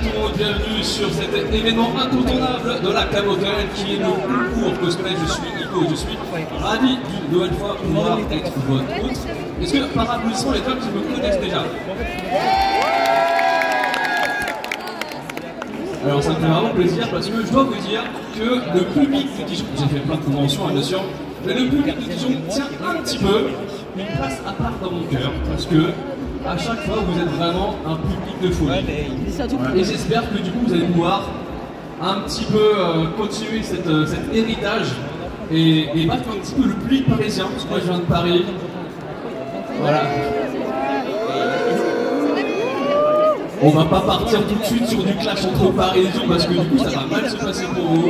bienvenue sur cet événement incontournable de la Camotel qui est le concours cosplay. Je suis Nico, je suis ravi d'une nouvelle fois pouvoir être votre hôte. Est-ce que par applaudissement, les gens qui me connaissent déjà Alors ça me fait vraiment plaisir parce que je dois vous dire que le public de Dijon, j'ai fait plein de conventions hein, bien sûr, mais le public de Dijon tient un petit peu une place à part dans mon cœur parce que à chaque fois vous êtes vraiment un public de folie. Et j'espère que du coup vous allez pouvoir un petit peu euh, continuer cette, euh, cet héritage et, et battre un petit peu le public parisien, parce que moi je viens de Paris. Voilà. On va pas partir tout de suite sur du clash entre Paris et Lyon parce que du coup ça va mal se passer pour vous.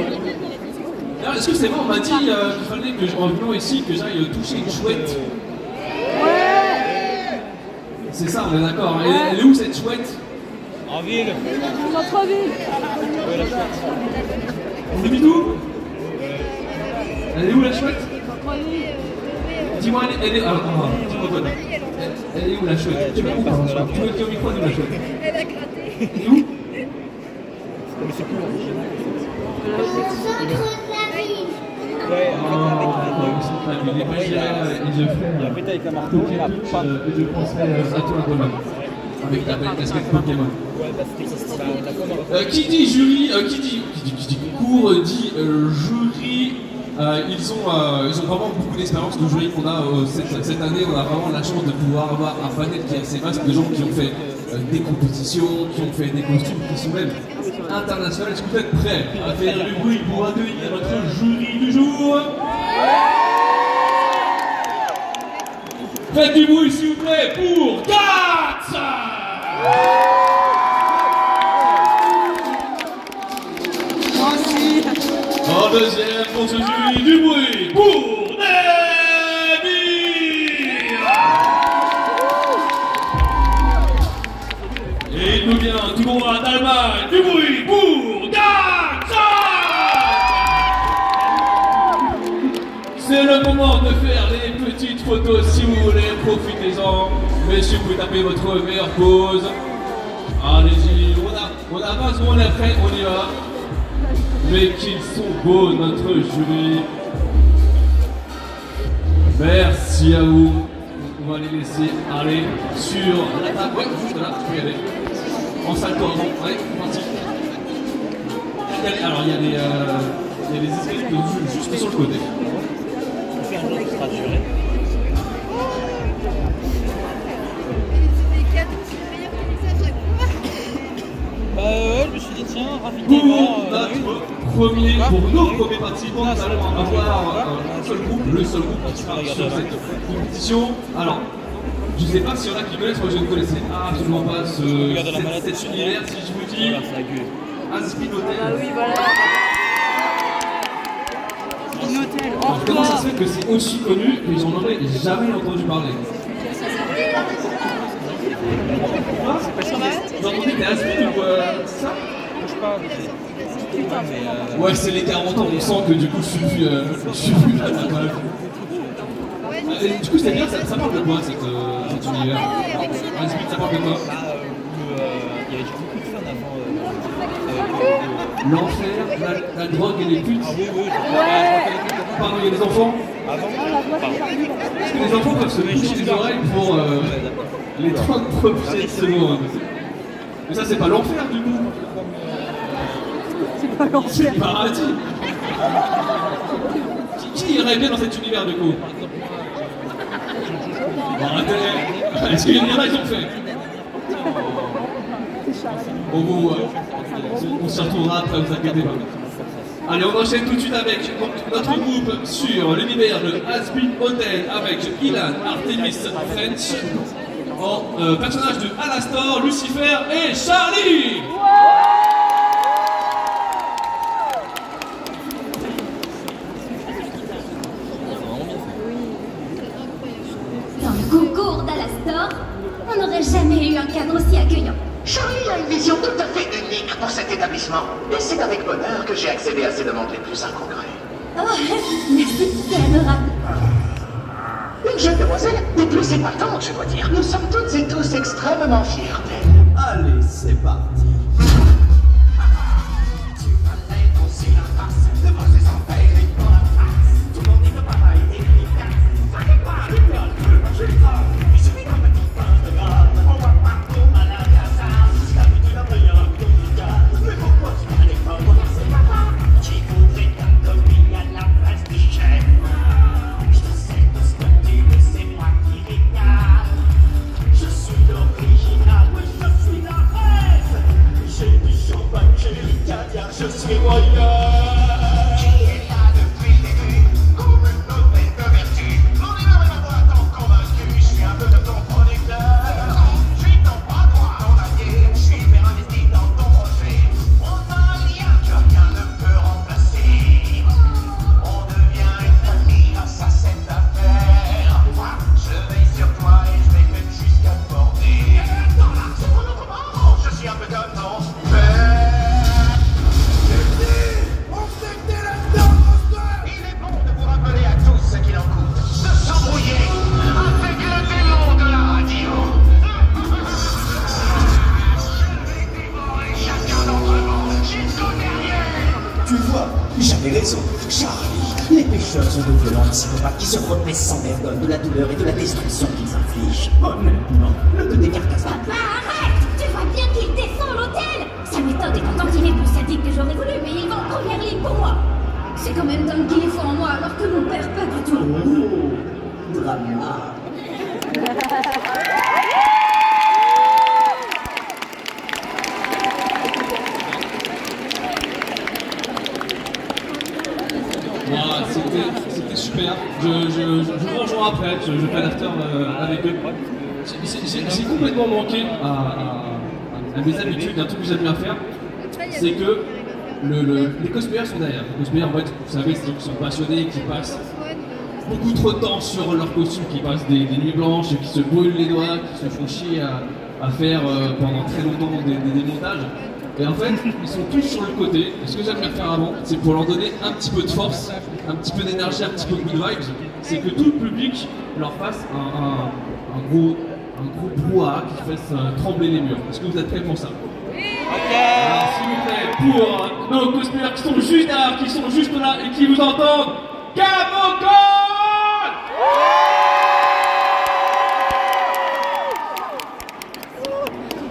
Est-ce que c'est vrai, on m'a dit euh, qu'il fallait que, en venant ici, que j'aille toucher une chouette C'est ça, on est d'accord. Elle, elle est où cette chouette En ville. Centre-ville. On est où Elle est où la chouette Dis-moi, elle, est- elle est. Alors, attends, dis-moi elle, elle est où la chouette Tu veux où Tu veux dire au micro la chouette Elle a gratté. Elle est où Ouais, Oh, d'accord, ils sont pas venus. Moi, j'irai, euh, et je ferai il a euh, pété avec un marteau, Poké il a Touch, pas. et je penserai à toi demain. Avec ta belle casquette Pokémon. Bah c'était on a comment Euh, qui dit jury, euh, qui, dit, qui, dit, qui dit concours, euh, dit jury. Euh, ils, ont, euh, ils ont vraiment beaucoup d'expérience de jury qu'on a euh, cette, cette année. On a vraiment la chance de pouvoir avoir un panel qui est assez vaste de gens qui ont fait des compétitions, qui ont fait des costumes, qui sont même internationaux. Est-ce que vous êtes prêts à faire du bruit pour accueillir notre jury du jour? Faites du bruit s'il vous plaît pour Katz En deuxième, pour ce jury du bruit, pour David Et il nous vient tout droit d'Allemagne, De faire les petites photos si vous voulez, profitez-en. Messieurs, vous pouvez taper votre meilleure pause. Allez-y, on on a 20 secondes après, on y va. Mais qu'ils sont beaux, notre jury. Merci à vous. On va les laisser aller sur la table. Ouais, juste là, tu peux y aller. En les- Alors, il y a les, euh, il y a escaliers juste sur le côté. Bah ouais, je me suis dit tiens, Pour rapidement. euh, notre premier, pour nos premiers participants, nous allons avoir euh, un seul groupe, le seul groupe qui sera sur cette compétition. Alors, je ne sais pas s'il y en a qui connaissent, moi je ne connaissais absolument pas ce, Regarde la cet- univers. Si je vous dis. Aspin Hotel, Ah oui, voilà. Hôtel. alors, comment ça se fait que c'est aussi connu que j'en aurais jamais entendu parler Quoi Vous entendez des Aspin ou euh, c'est ça euh, Ouais, c'est les 40 ans, on sent que du coup je suis plus, euh, je suis plus là quand même. Et du coup, c'est bien, ça, ça parle de quoi cette, euh, cet univers Aspin, ça parle de quoi bah, euh, euh, il y avait beaucoup de fans avant. L'enfer, la, la drogue et les putes. Ah oui, oui, ah, Pardon, il y a des enfants Avant Est-ce que les enfants peuvent se boucher les oreilles pour euh, les 30 prochaines secondes Mais ça, c'est pas l'enfer du coup. C'est pas l'enfer. C'est le paradis. Qui, qui irait bien dans cet univers du coup? Bon, arrêtez. Est-ce qu'il y en a qui ont fait? On vous... on s'y retrouvera après, vous inquiétez pas. Allez, on enchaîne tout de suite avec notre groupe sur l'univers de Asbin Hotel avec Ilan, Artemis French, en euh, personnage de Alastor, Lucifer et Charlie Dans pour cet établissement. Et c'est avec bonheur que j'ai accédé à ses demandes les plus incongrues. Oh, merci, c'est adorable. Une jeune demoiselle des plus épatantes, je dois dire. Nous sommes toutes et tous extrêmement fiers d'elle. Allez, c'est parti. Vous savez, gens qui sont passionnés, qui passent beaucoup trop de temps sur leurs costumes, qui passent des, nuits blanches qui se brûlent les doigts, qui se font chier à, faire euh, pendant très longtemps des, des démontages. Et en fait, ils sont tous sur le côté. Et ce que j'aime bien faire avant, c'est pour leur donner un petit peu de force, un petit peu d'énergie, un petit peu de good vibes, c'est que tout le public leur fasse un gros, un gros brouhaha qui fasse euh, trembler les murs. Est-ce que vous êtes prêts pour ça alors, s'il vous plaît, pour nos cosplayers qui sont juste là, qui sont juste là et qui vous entendent, Camocon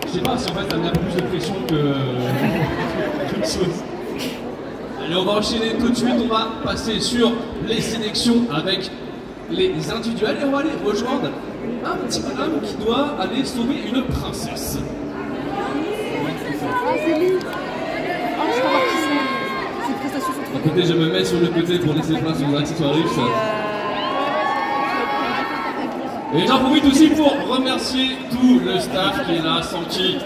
Je sais pas si en fait ça me peu plus de pression que qu'autre chose. Allez, on va enchaîner tout de suite, on va passer sur les sélections avec les individuels et on va aller rejoindre un petit bonhomme qui doit aller sauver une princesse. Ah, je crois qui c'est. Ces prestations sont trop Écoutez, je me mets sur le côté pour laisser place aux accessoiristes. Et j'en profite aussi pour remercier tout le staff qui est là, sans qui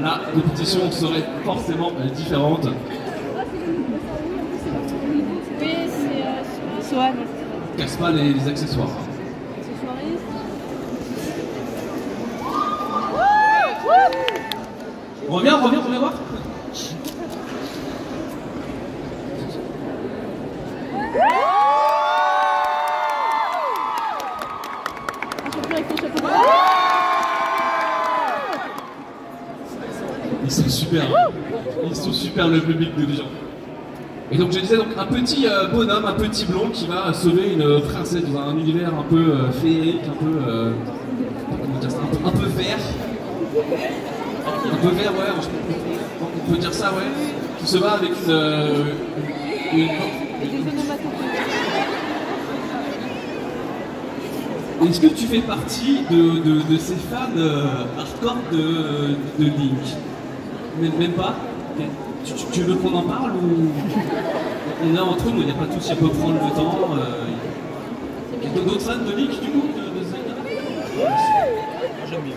la compétition serait forcément différente. Casse pas les, les accessoires. Reviens, reviens, reviens voir. Un champion avec ton chapeau. Ils sont super. Ils sont super le public de gens. Et donc je disais donc un petit euh, bonhomme, un petit blond qui va sauver une princesse dans un univers un peu euh, féerique, un peu, euh, comment dire un peu, vert. Un peu vert, ouais, on, peut dire ça, ouais. Qui se bat avec une, euh. Est-ce que tu fais partie de, ces fans euh, hardcore de, de Link? Même, même pas tu, tu- tu veux qu'on en parle ou? On est entre nous, il n'y a pas souci, on peut prendre le temps. euh, Il y a d'autres fans de Link du coup de, de Zelda J'aime bien.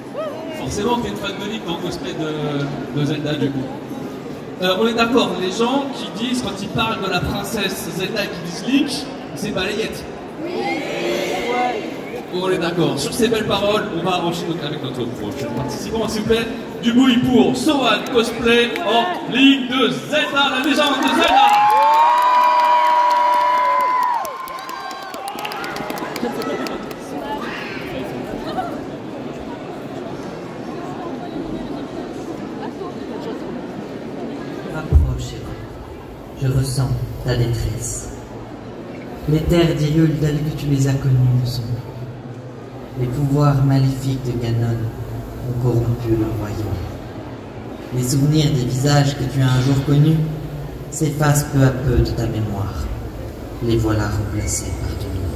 Forcément, tu es une fan de Link en cosplay de, de Zelda du coup. Euh, on est d'accord, les gens qui disent quand ils parlent de la princesse Zelda qui disent Link, c'est balayette. On est d'accord. Sur ces belles paroles, on va enchaîner avec notre prochain participant, s'il vous plaît. Du bruit pour Sohan Cosplay en Ligue de Zelda, la légende de Zelda. Je ressens ta détresse. Les terres d'Hyrule telles que tu les as connues ne sont. Les pouvoirs maléfiques de Ganon ont corrompu le royaume. Les souvenirs des visages que tu as un jour connus s'effacent peu à peu de ta mémoire. Les voilà remplacés par de nouveaux.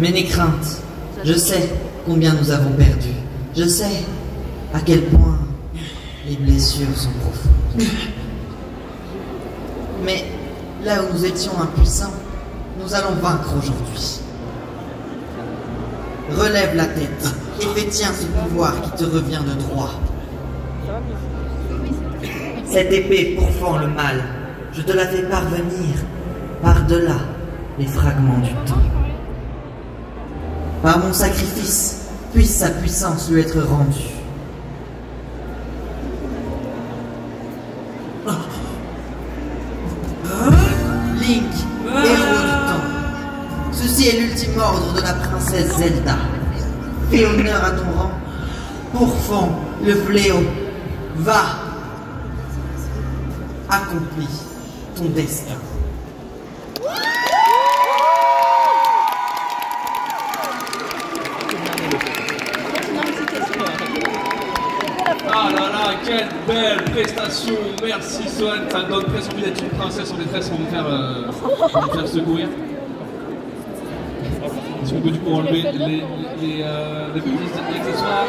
Mais n'aie crainte, je sais combien nous avons perdu. Je sais à quel point les blessures sont profondes. Mais là où nous étions impuissants, nous allons vaincre aujourd'hui. Relève la tête et fais tien ce pouvoir qui te revient de droit. Cette épée pourfend le mal. Je te la fais parvenir par-delà les fragments du temps. Par mon sacrifice, puisse sa puissance lui être rendue. princesse Zelda. Fais honneur à ton rang. Pourfond le fléau. Va. Accomplis ton destin. Ah là là, quelle belle prestation Merci Sohan, ça donne presque envie d'être une princesse en détresse, on me faire secourir. Qu'on peut du coup enlever les, les, les, euh, les petits accessoires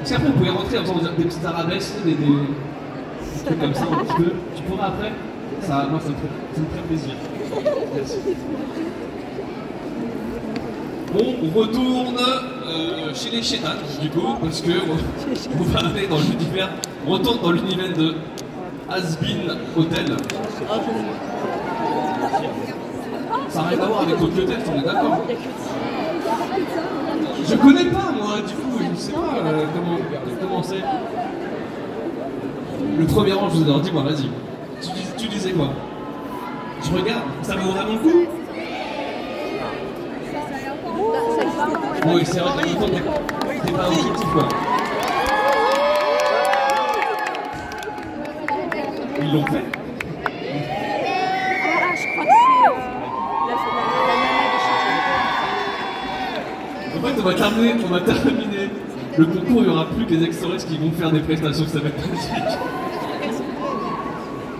Est-ce qu'après vous pouvez rentrer en faisant des petites arabesques, des, des, des trucs comme ça un petit peu Tu pourras après ça, me fait, plaisir. Merci. On retourne euh, chez les Chétans, du coup, parce que on, on va aller dans l'univers, on retourne dans l'univers de Asbin Hotel. Ça n'a rien à voir avec Tokyo Hotel, on est d'accord Je connais pas, moi, du coup, je sais pas euh, comment, c'est. Le premier rang, je vous ai dit, dis-moi, vas-y. Tu, dis- tu disais quoi? Je regarde, ça vaut vraiment le coup? Oui, c'est vrai, t'es pas objectif, quoi. Ils l'ont fait Ah, je crois que c'est la, la, la nana de chez En fait, on va terminer, on va terminer le concours, il n'y aura plus que les extras qui vont faire des prestations, ça va être magique.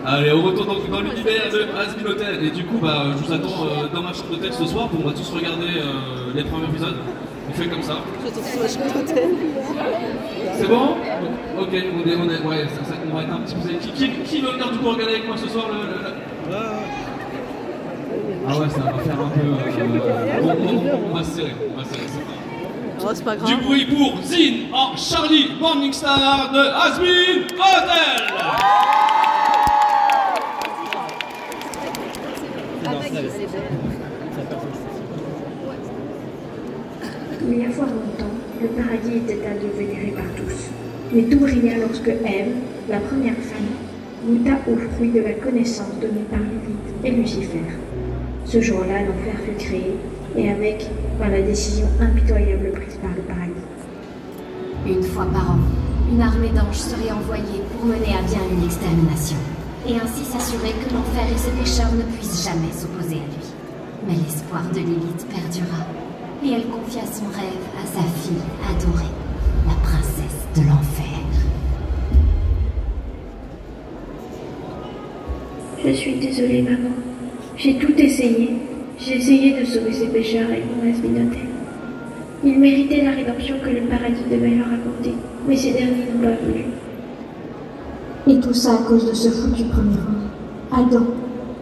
Allez, on retourne donc dans l'univers de Asbin Hotel. Et du coup, bah, je vous attends euh, dans ma chambre d'hôtel ce soir pour on va tous regarder euh, les premiers épisodes. On fait comme ça. C'est bon Ok, on est, on est, ouais, ça, ça, on va être un petit peu. Qui, qui, qui veut venir du coup regarder avec moi ce soir le, Ah ouais, ça va faire un peu. euh, on, on- on va se serrer, on va se serrer, c'est pas grave. Oh, c'est pas grave. Du bruit pour Zine en Charlie Morningstar de Asmin Hotel Il y a fort longtemps, le paradis était un lieu vénéré par tous. Mais tout brilla lorsque Ève, la première femme, goûta au fruit de la connaissance donnée par Lilith et Lucifer. Ce jour-là, l'enfer fut créé, et avec, par la décision impitoyable prise par le paradis. Une fois par an, une armée d'anges serait envoyée pour mener à bien une extermination, et ainsi s'assurer que l'enfer et ses pécheurs ne puissent jamais s'opposer à lui. Mais l'espoir de Lilith perdura, et elle confia son rêve à sa fille adorée, de l'enfer. Je suis désolée, maman. J'ai tout essayé. J'ai essayé de sauver ces pécheurs avec mon asbinotel. Ils méritaient la rédemption que le paradis devait leur accorder, mais ces derniers n'ont pas voulu. Et tout ça à cause de ce foutu premier homme, Adam,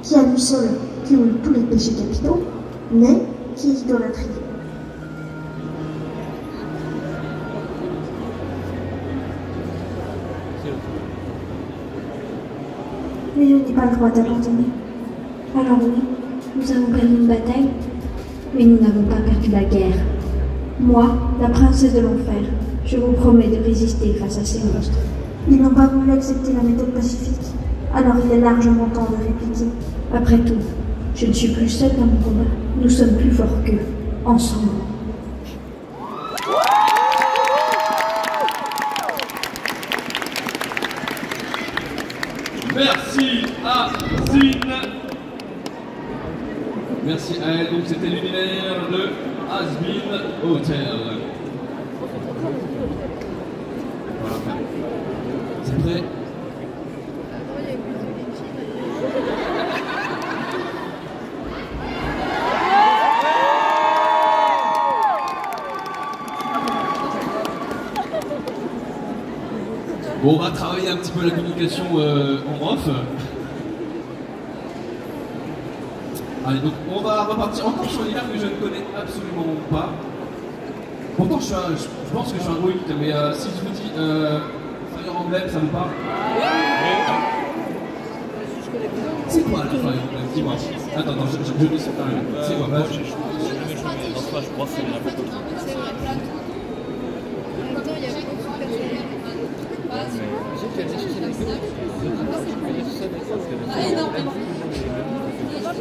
qui a lui seul cumule tous les péchés capitaux, mais qui idolâtrie. Mais je n'ai pas le droit d'abandonner. Alors oui, nous avons perdu une bataille, mais nous n'avons pas perdu la guerre. Moi, la princesse de l'enfer, je vous promets de résister face à ces monstres. Ils n'ont pas voulu accepter la méthode pacifique, alors il est largement temps de répliquer. Après tout, je ne suis plus seule dans mon combat. Nous sommes plus forts qu'eux, ensemble. Merci à Zine. Merci à elle. Donc c'était l'univers de Asbin Hotel. Voilà. C'est prêt Bon, on va travailler un petit peu la communication euh, en off. Allez, donc on va repartir encore sur univers que je ne connais absolument pas. Pourtant, je, suis un- je, je pense que je suis un geek, mais euh, si je vous dis euh, Fire Emblem, ça vous parle C'est quoi la Fire Emblem? Dis-moi. Attends, attends, je, je, je ne sais pas. C'est quoi Bros, c'est n'importe quoi. C'est vrai, plein de trucs. En même temps, il y avait beaucoup de personnages. Pas sur Ah, énormément. Et je t'as l'air d'être, euh, il y a toute une histoire et tout. Et euh, ça prend ça prend des trucs très larges là, dans l'ambiance. Mais en fait, euh, chaque. C'est vraiment des médiéval fantasy. C'est super intéressant. C'est Pour les faire de la stratégie, c'est compliqué pour ça, c'est après.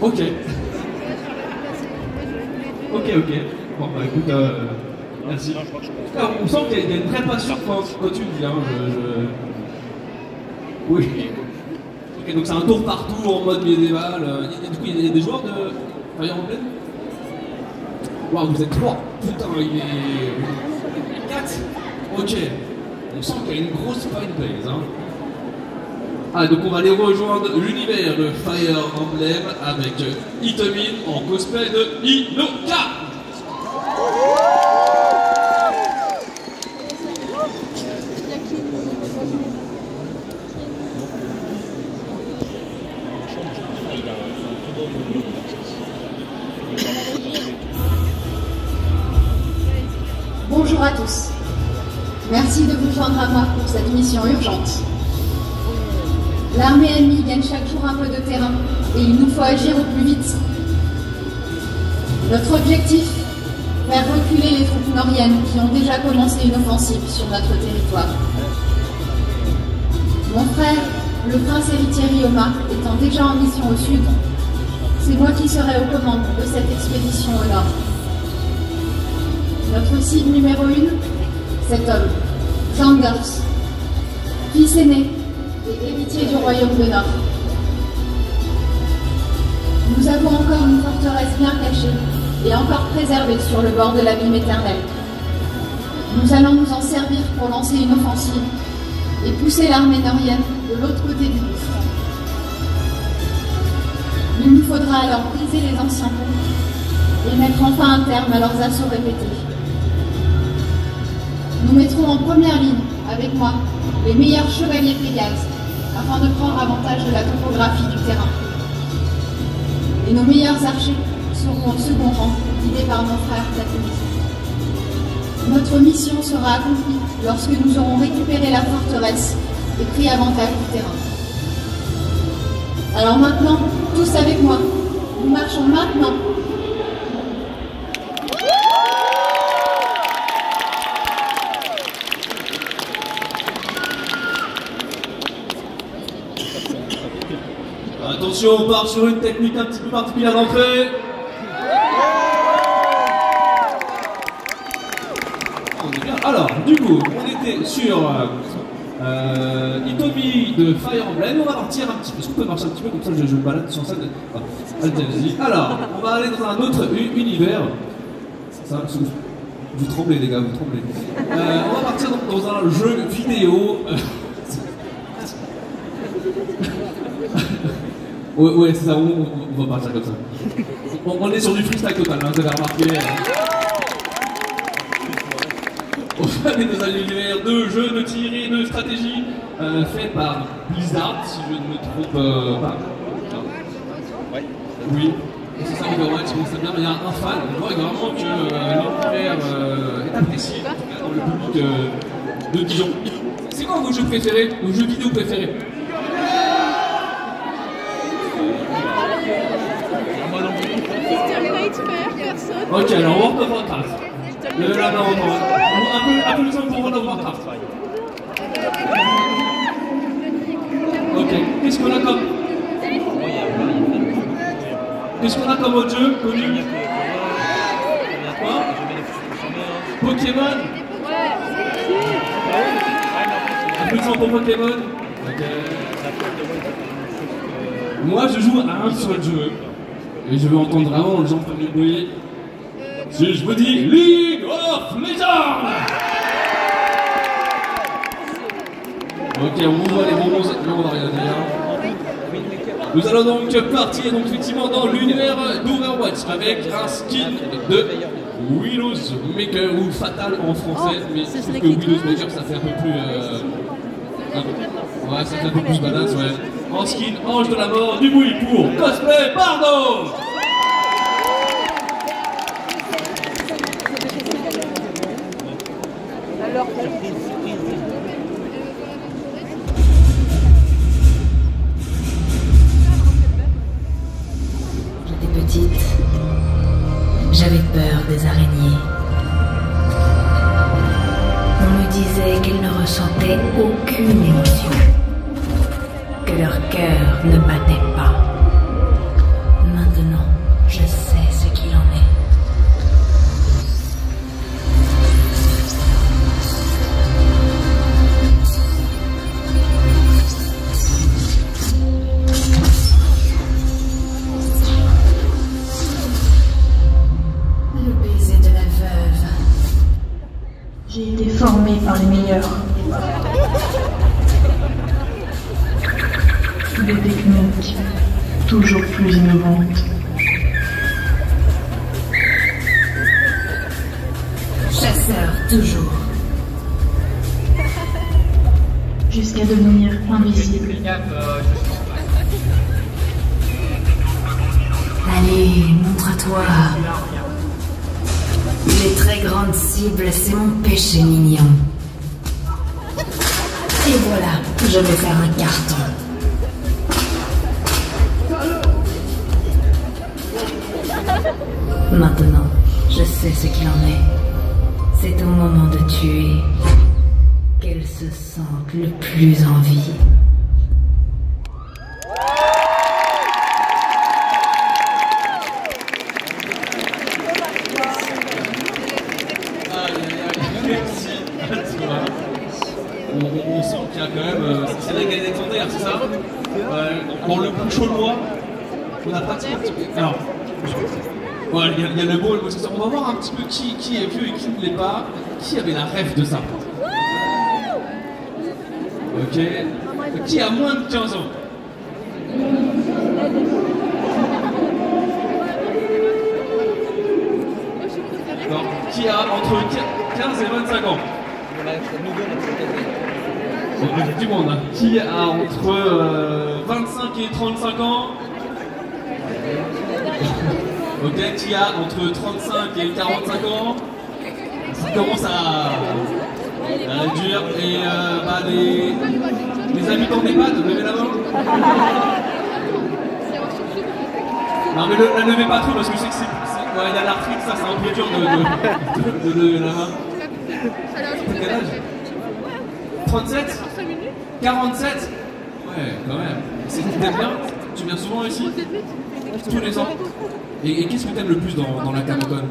Ok. Ok, ok. Bon, bah écoute, euh, merci. On sent qu'il y, a- une vraie passion quand, quand tu le dis. Hein, je, Oui. Ok, donc c'est un tour partout en mode médiéval. euh, Du coup, il y a des joueurs de Fire Emblem Waouh, vous êtes trois. Putain, il est. Quatre Ok. On sent qu'il y a une grosse fanbase. Hein. Ah, donc on va aller rejoindre l'univers de Fire Emblem avec Itomin en cosplay de Inoka. Cet homme, Zangars, fils aîné et héritier du royaume de Nord. Nous avons encore une forteresse bien cachée et encore préservée sur le bord de l'abîme éternel. Nous allons nous en servir pour lancer une offensive et pousser l'armée norienne de l'autre côté du gouffre. Il nous faudra alors briser les anciens ponts et mettre enfin un terme à leurs assauts répétés. Nous mettrons en première ligne, avec moi, les meilleurs chevaliers Pégase, afin de prendre avantage de la topographie du terrain. Et nos meilleurs archers seront au second rang, guidés par nos frères satellites. Notre mission sera accomplie lorsque nous aurons récupéré la forteresse et pris avantage du terrain. Alors maintenant, tous avec moi, nous marchons maintenant On part sur une technique un petit peu particulière d'entrée. Alors, du coup, on était sur euh, euh, Itomi de Fire Emblem. On va partir un petit peu. Est-ce qu'on peut marcher un petit peu comme ça? Je, me balade sur scène. Alors, on va aller dans un autre univers. Ça, vous, vous tremblez, les gars, vous tremblez. Euh, on va partir dans, dans un jeu vidéo. Ouais, ouais c'est ça, on, on- on va partir comme ça. On, on est sur du freestyle total, hein, vous avez remarqué. On va aller dans un univers de jeux de tir et de stratégie euh, fait par Blizzard, si je ne me trompe euh, pas. Ouais. Oui, c'est ça, Overwatch, bon, c'est bien, mais il y a un fan, on voit vraiment que euh, l'univers euh, est apprécié dans le public de Dijon. C'est quoi vos jeux préférés, vos jeux vidéo préférés? Ok, alors World of Warcraft. Le là, non, non, un peu, un peu le son pour World of Warcraft. Ok, qu'est-ce qu'on a comme? Qu'est-ce qu'on a comme autre jeu connu Quoi Pokémon Un peu de son pour Pokémon Ok. Moi, je joue à un seul jeu. Et je veux entendre vraiment les gens faire. Si je vous dis League of Legends Ok, on voit les bons mais on va rien dire. Nous allons donc partir donc, effectivement dans l'univers d'Overwatch avec un skin de Willow's Maker ou Fatal en français, mais je trouve que Willow's Maker ça fait un peu plus. euh, un- Ouais, ça fait un peu plus badass, ouais. En skin Ange de la mort, du bruit pour cosplay, pardon Ouais, quand même. C'est bien Tu viens souvent ici Tous les ans Et, qu'est-ce que t'aimes le plus dans, dans la Camocon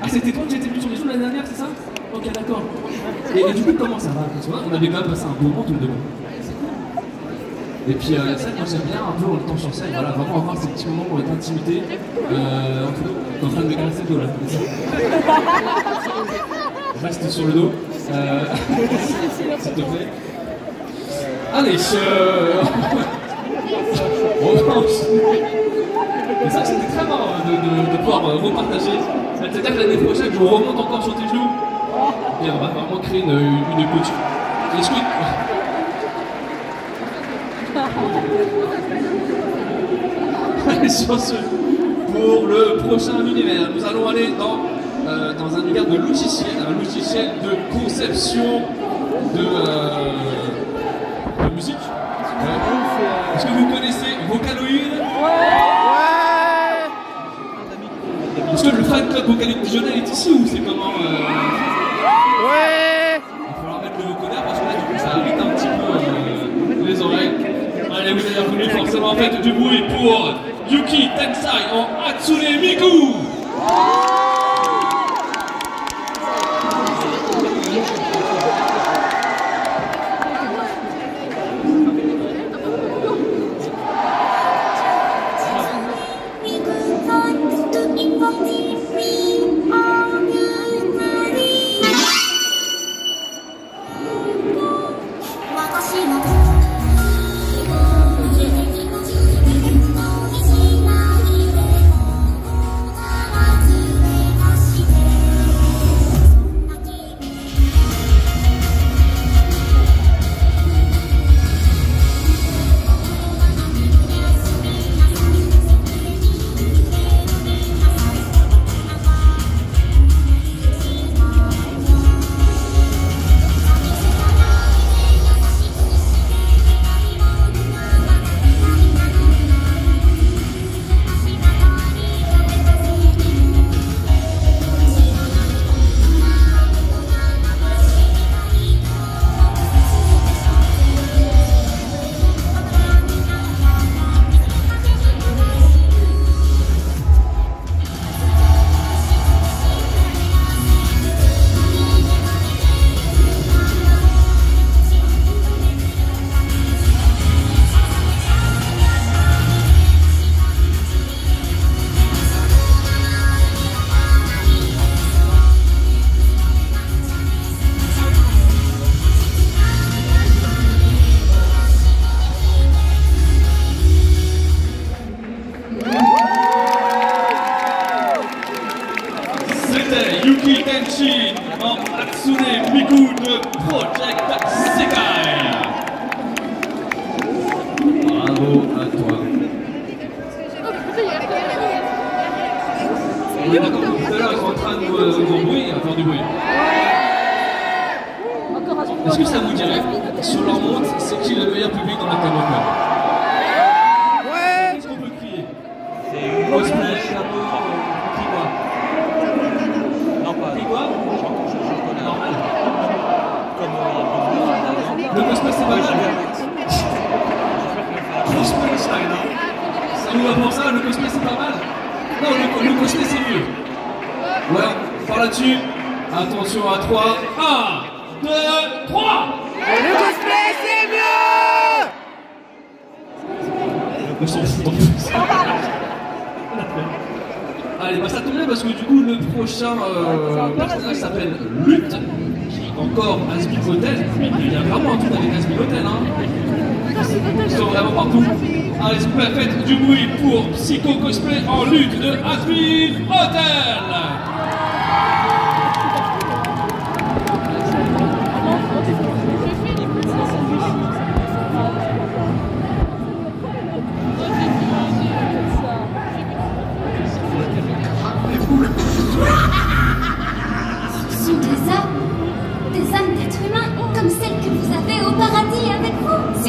Ah, c'était toi que j'étais venu sur les jeux l'année dernière, c'est ça Ok, d'accord. Et, du coup, comment ça va On avait quand même passé un bon moment tous les deux. Et puis, euh, ça, moi j'aime bien un peu en étant sur scène, voilà, vraiment avoir ces petits moments d'intimité. Euh, en train de me caresser le dos là. Reste sur le dos. Euh, S'il te plaît. Allez, je... On enchaîne. Et ça, c'était très marrant de, de- de pouvoir euh, repartager. C'est-à-dire que l'année prochaine, je remonte encore sur tes genoux. Et on va vraiment créer une, une. Est-ce que. Allez, sur ce, pour le prochain univers, nous allons aller dans, euh, dans un univers de logiciel, un logiciel de conception de, euh, de musique. Euh, Est-ce que vous connaissez Vocaloid? Est-ce que le fan club Vocaloid fusionnel est ici ou c'est comment Allez, vous avez reconnu forcément, faites du bruit pour Yuki Tensai en Hatsune Miku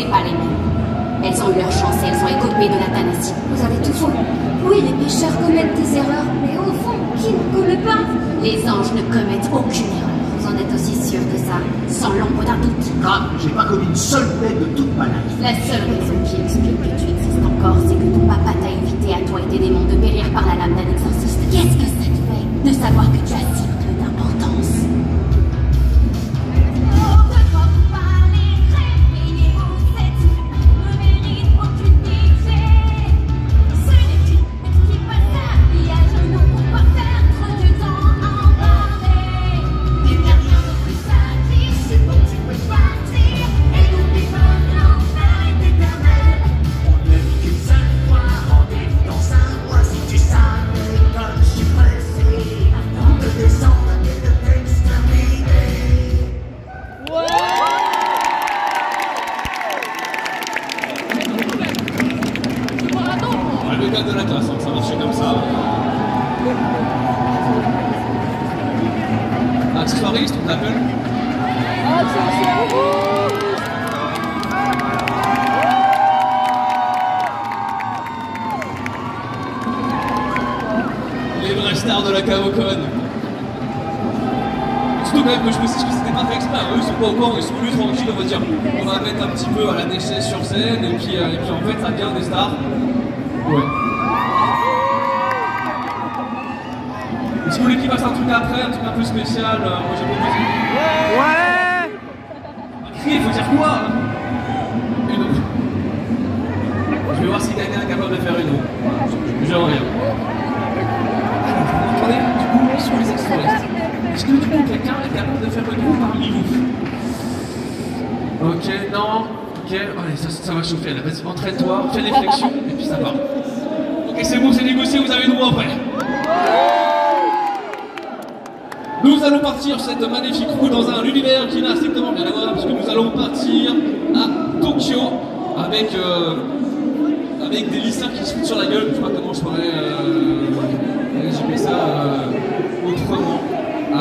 les mêmes. Elles ont eu leur chance et elles sont écopées de la Thanassie. Vous avez tout faux. Oui, les pécheurs commettent des erreurs, mais au fond, qui ne commet pas? Les anges ne commettent aucune erreur. Vous en êtes aussi sûr que ça, sans l'ombre d'un doute. Grave, j'ai pas commis une seule plaie de toute ma life. La seule raison qui explique que tu existes encore, c'est que ton papa t'a évité à toi et tes démons de périr par la lame d'un exorciste. Qu'est-ce que ça te fait de savoir que tu as si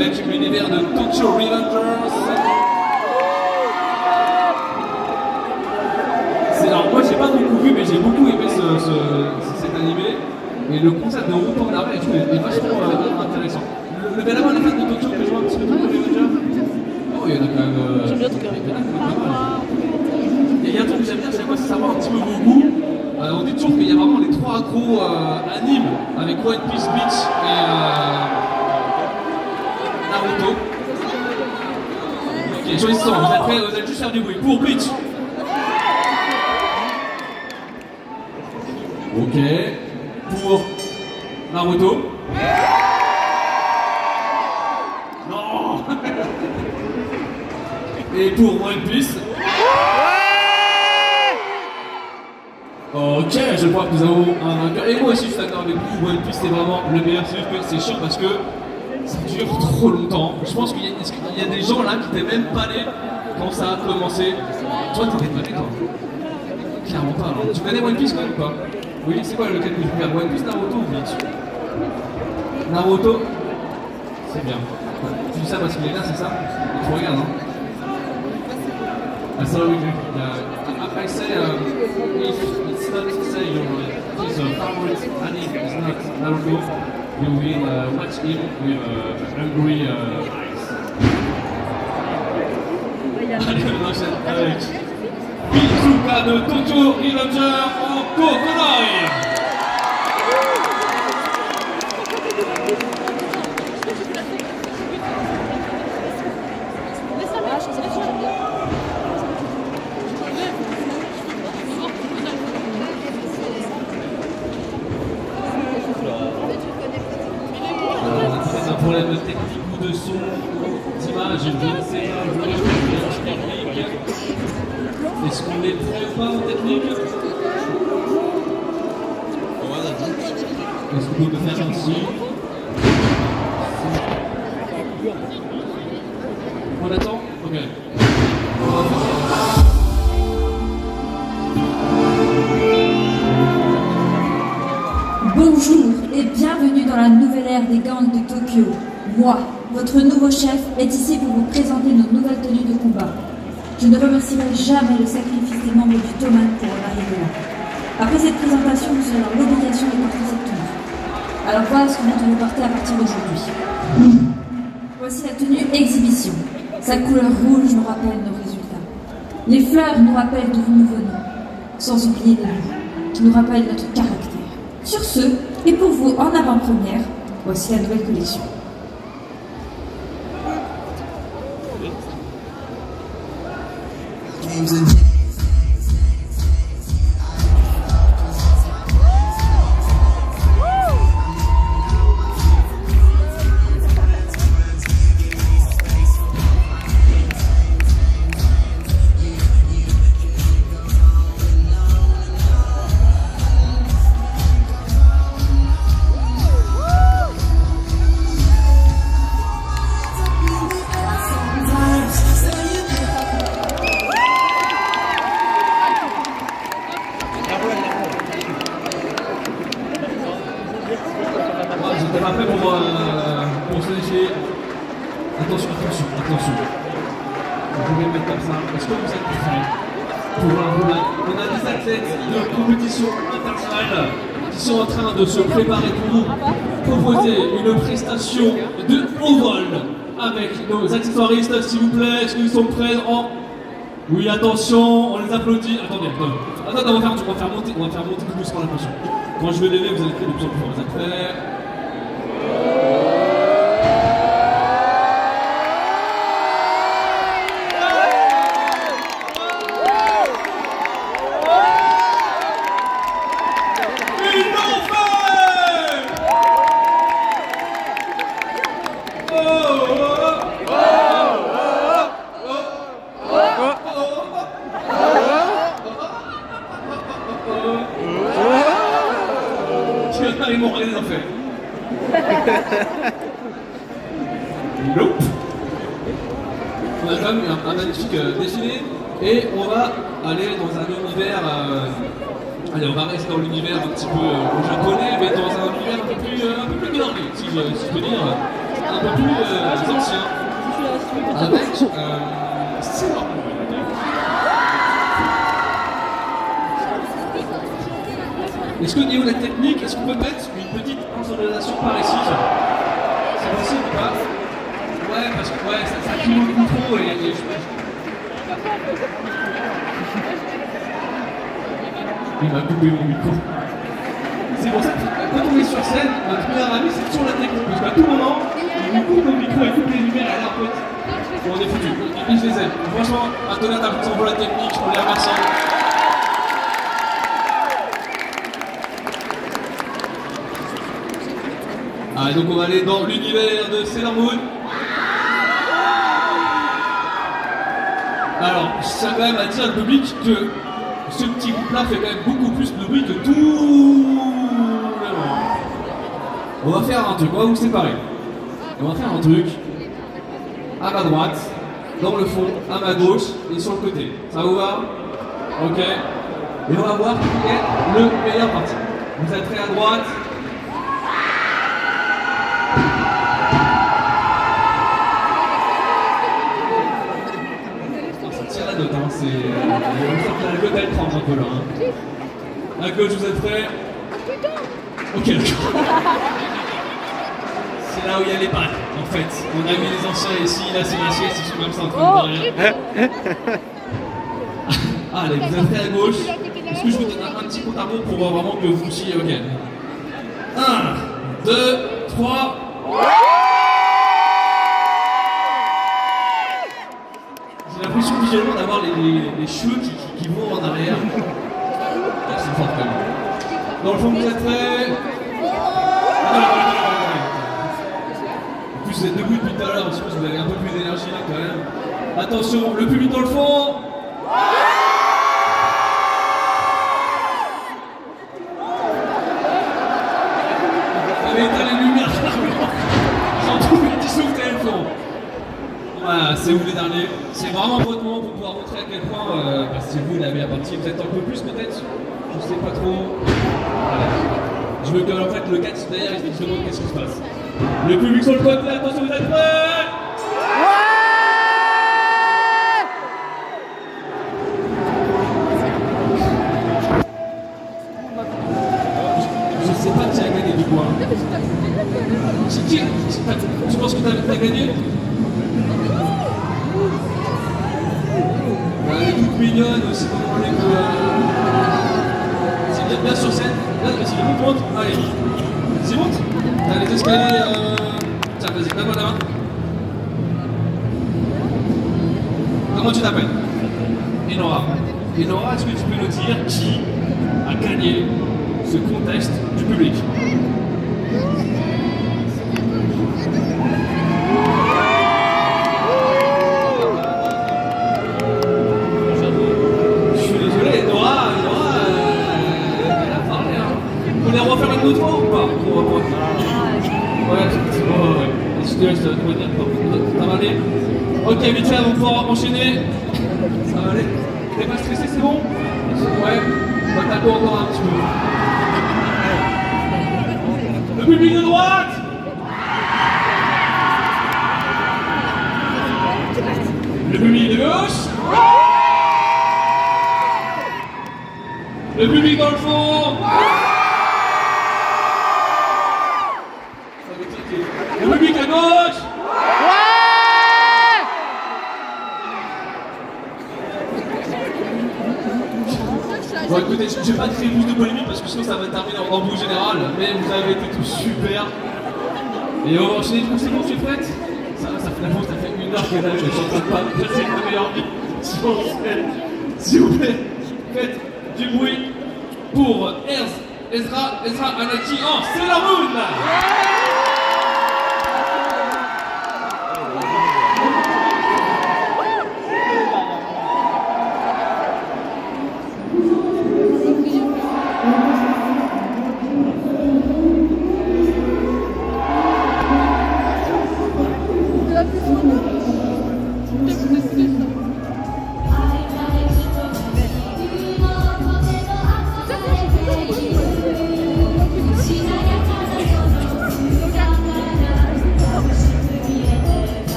Avec l'univers de Tokyo Revengers. C'est- Alors moi j'ai pas beaucoup vu mais j'ai beaucoup aimé ce, ce- cet animé et le concept de retour en tout est, vachement euh, intéressant. Le, le bel amour les fans de Tokyo que je vois un petit peu Tokyo Revenger Oh il y en a quand même. euh, il y en a quand même pas mal. Il y a- un truc que j'aime bien chaque fois c'est savoir un petit peu vos goûts. Euh, on dit toujours qu'il y a vraiment les trois gros euh, animes avec One Piece Beach et euh, Ok, choisissons, vous allez juste faire du bruit. Pour Bleach Ok. Pour Naruto. Non Et pour One Piece. Ok, je crois que nous avons un vainqueur. Et moi aussi, je suis d'accord avec vous. One Piece, c'est vraiment le meilleur. Que c'est chiant parce que trop longtemps. Je pense qu'il y, a- des gens là qui étaient même pas nés quand ça a commencé. Toi, t'étais pas né, toi Clairement pas. hein. Tu connais One Piece quand même ou pas Oui, c'est quoi lequel que je One Piece, Naruto ou Naruto C'est bien. Tu dis ça parce qu'il est là, c'est ça Tu regardes, hein it's not say your favorite is Naruto, you will uh, watch him with uh, hungry uh, eyes. On enchaîne avec Mizuka de Tokyo Revenger en. Bonjour et bienvenue dans la nouvelle ère des gangs de Tokyo. Moi, votre nouveau chef, est ici pour vous présenter nos nouvelles tenues de combat. Je ne remercierai jamais le sacrifice des membres du Toman pour en arriver là. Après cette présentation, vous aurez l'obligation de porter cette tenue. Alors voilà ce que vous devez porter à partir d'aujourd'hui. Voici la tenue exhibition. Sa couleur rouge nous rappelle nos résultats. Les fleurs nous rappellent d'où nous venons. Sans oublier les loups, qui nous rappellent notre caractère. Sur ce, et pour vous en avant-première, voici la nouvelle collection. Attention, on les applaudit. Attendez, attendez. Attendez, on va faire, on va faire monter, on va faire monter doucement la pression. Quand je vais lever, vous allez crier de plus en plus fort. Vous êtes prêts Ils l'ont fait Oh, oh, oh, Tiens, ils m'ont rien fait. Nope. On a quand même un, un magnifique et on va aller dans un univers. euh, allez, on va rester dans l'univers un petit peu euh, japonais, mais dans un univers un peu plus, euh, un peu plus si je, peux dire, un peu plus ancien, avec Sailor Moon. Est-ce que niveau de la technique, est-ce qu'on peut mettre une petite insonorisation par ici C'est possible ou pas? Ouais, parce que ouais, ça, ça crie beaucoup trop et, et je, Il m'a coupé mon micro. C'est pour ça que quand on est sur scène, notre meilleur ami c'est toujours la technique. Parce qu'à tout moment, il nous coupe le micro, il coupe les lumières et là en fait, on est foutu. Et je les aime. Franchement, Antonin t'applaudissements pour la technique, on les remercie. Allez, donc on va aller dans l'univers de Sailor Moon. Alors, je tiens quand même au public que ce petit groupe-là fait quand même beaucoup plus de bruit que tout le monde. On va faire un truc, on va vous séparer. On va faire un truc à ma droite, dans le fond, à ma gauche et sur le côté. Ça vous va? Ok. Et on va voir qui est le meilleur parti. Vous êtes prêts à droite? Que l'alcool elle tremble un peu là. Hein. D'accord, vous êtes prêts Ok, d'accord. C'est là où il y a les pattes, en fait. On a mis les anciens ici, là c'est la sieste, ils sont comme ça en train de. Ah, allez, vous êtes prêts à gauche. Est-ce que je vous donne un, petit compte à rebours pour voir vraiment que vous touchiez Ok. 1, 2, 3. J'ai l'impression visuellement d'avoir les, les, cheveux qui, vont en arrière. Ah, c'est fort quand même. Dans le fond, vous êtes prêts Ah. En plus, vous êtes debout depuis tout à l'heure, je pense que vous avez un peu plus d'énergie là quand même. Attention, le public dans le fond Voilà, c'est vous les derniers. C'est vraiment votre moment pour pouvoir montrer à quel point euh, bah, c'est vous la meilleure partie. Peut-être un peu plus, peut-être Je sais pas trop. Je veux que en fait le catch derrière il se demande qu'est-ce qui se passe. Le public sur le côté, attention, vous êtes prêts?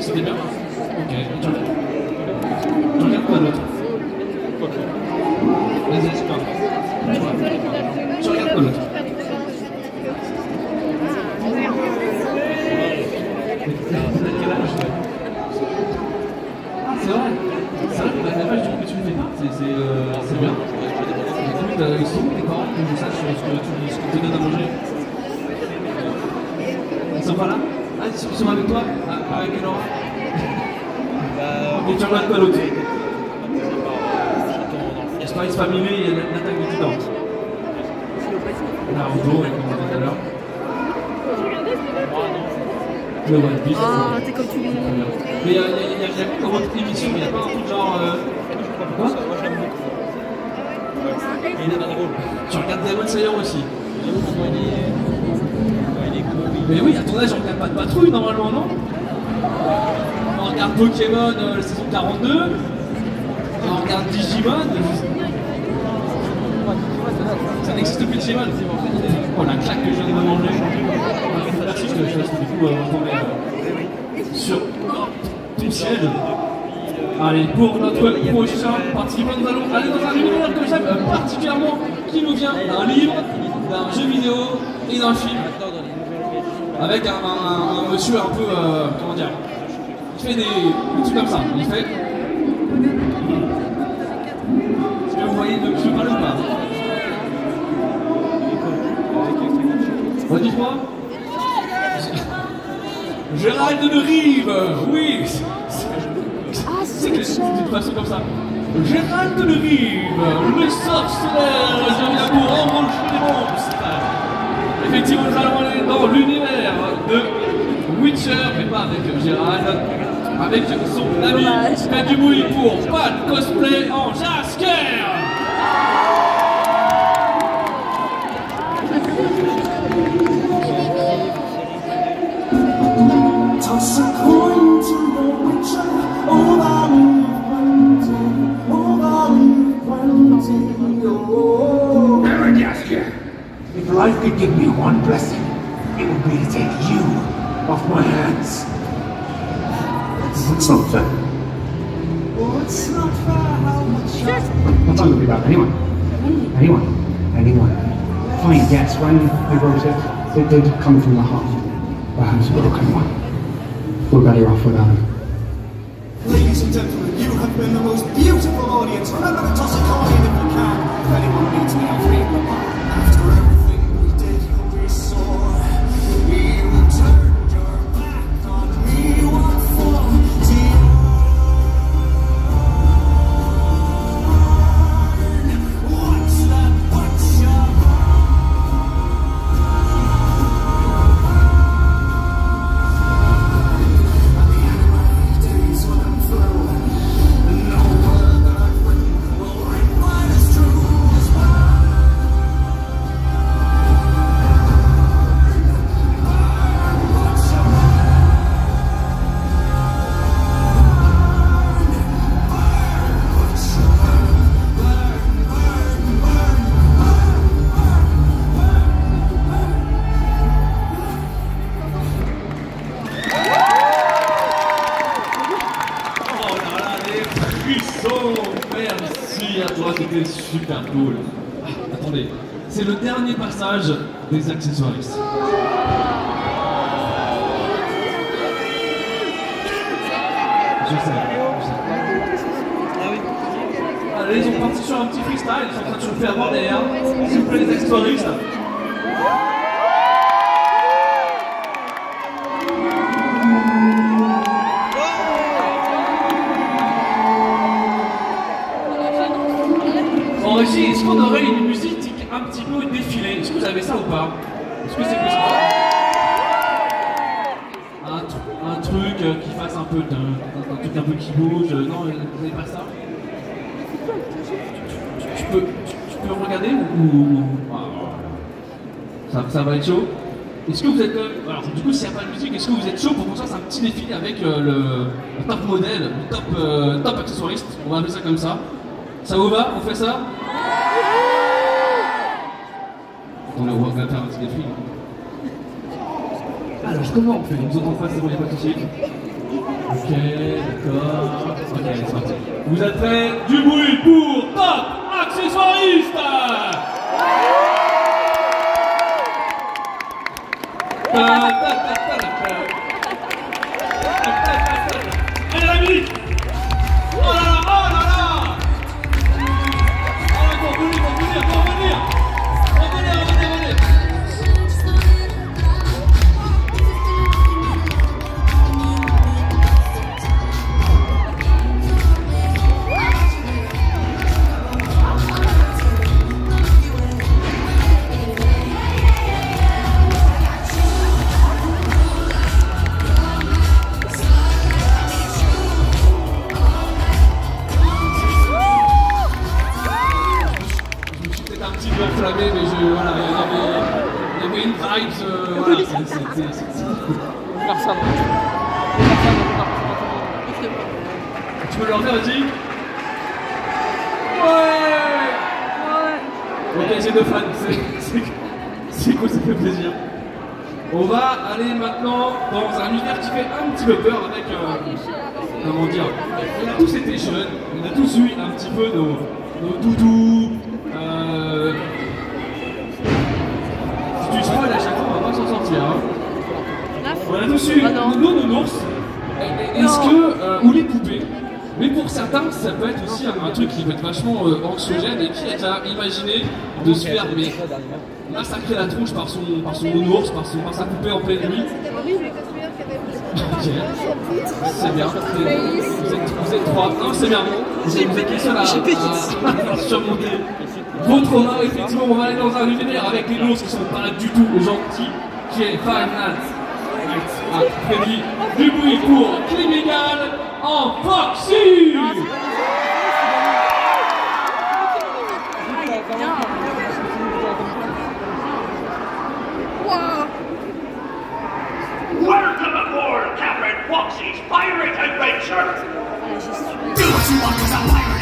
C'était bien Ok, tu regardes. Quoi d'autre Vas-y, c'est pas. Tu regardes quoi d'autre Ah, c'est vrai C'est vrai que la du tu ne fais c'est euh, bien. Euh, ils sont ce que tu donnes à manger Ils sont pas là? Ah, ils sont avec toi? Ah, Avec Laura Et tu regardes quoi l'autre Il y a Spice Family et l'attaque des titans. Naruto, comme on dit tout à l'heure. Le One Piece. Ah, t'es comme tu veux. Mais il y a, il il il quoi comme autre émission Il n'y a pas un truc genre. Euh... Quoi Tu regardes Demon Slayer aussi Mais oui, à ton âge, on regarde pas de patrouille normalement, non? On regarde Pokémon euh, la saison 42. On regarde Digimon. Ça n'existe plus Digimon. Oh la claque que je viens de je du coup euh, euh, sur ton siège. Allez, pour notre prochain participant, nous allons aller dans un univers que j'aime euh, particulièrement, qui nous vient d'un livre, d'un jeu vidéo et d'un film. Avec un, un- monsieur un peu, comment dire, fait des, des trucs comme ça. Il fait. Est-ce que vous voyez de je parle ou pas Redites-moi. Gérald de Rive, oui. C'est que c'est façon comme ça. Gérald de Rive, le sorceleur, je viens pour embaucher les monstres. Effectivement, nous allons aller dans l'univers de Witcher, mais pas avec Gérald, avec son ami Fred Dubouille pour pas de cosplay en Jasker. Toss a coin to the witcher, valley of plenty, valley of plenty, oh. Madagascar, if life could give me one blessing, it would be to take you off my hands. It's not fair. Oh, it's not fair how much I I'm not talking about anyone. Anyone. Anyone. Fine, yes, when I wrote it, it did come from the heart. Perhaps a broken one. We're better off without him. Ladies and gentlemen, you have been the most beautiful audience. Remember to toss a coin if you can. If anyone needs me, I'll read them. After everything Ça vous va On fait ça Attendez, on va faire un petit défi. Alors, comment on fait Nous autres en face, c'est bon, il n'y a pas de souci. Ok, d'accord. Ok, c'est parti. Vous êtes prêts Du bruit pour Top Accessoiriste ta, ta, ta. anxiogène et qui a imaginé de se faire massacrer la tronche par son, par son nounours, par, par sa poupée en pleine nuit. C'est bien. Vous êtes, vous êtes trois. Non, c'est bien. Vous êtes les seuls à, à surmonter votre trauma. Effectivement, on va aller dans un univers avec les ours qui sont pas là du tout gentils, qui est Final Night at Du bruit pour Climégal en Foxy pirate adventure! Do what you want, cause I'm pirate!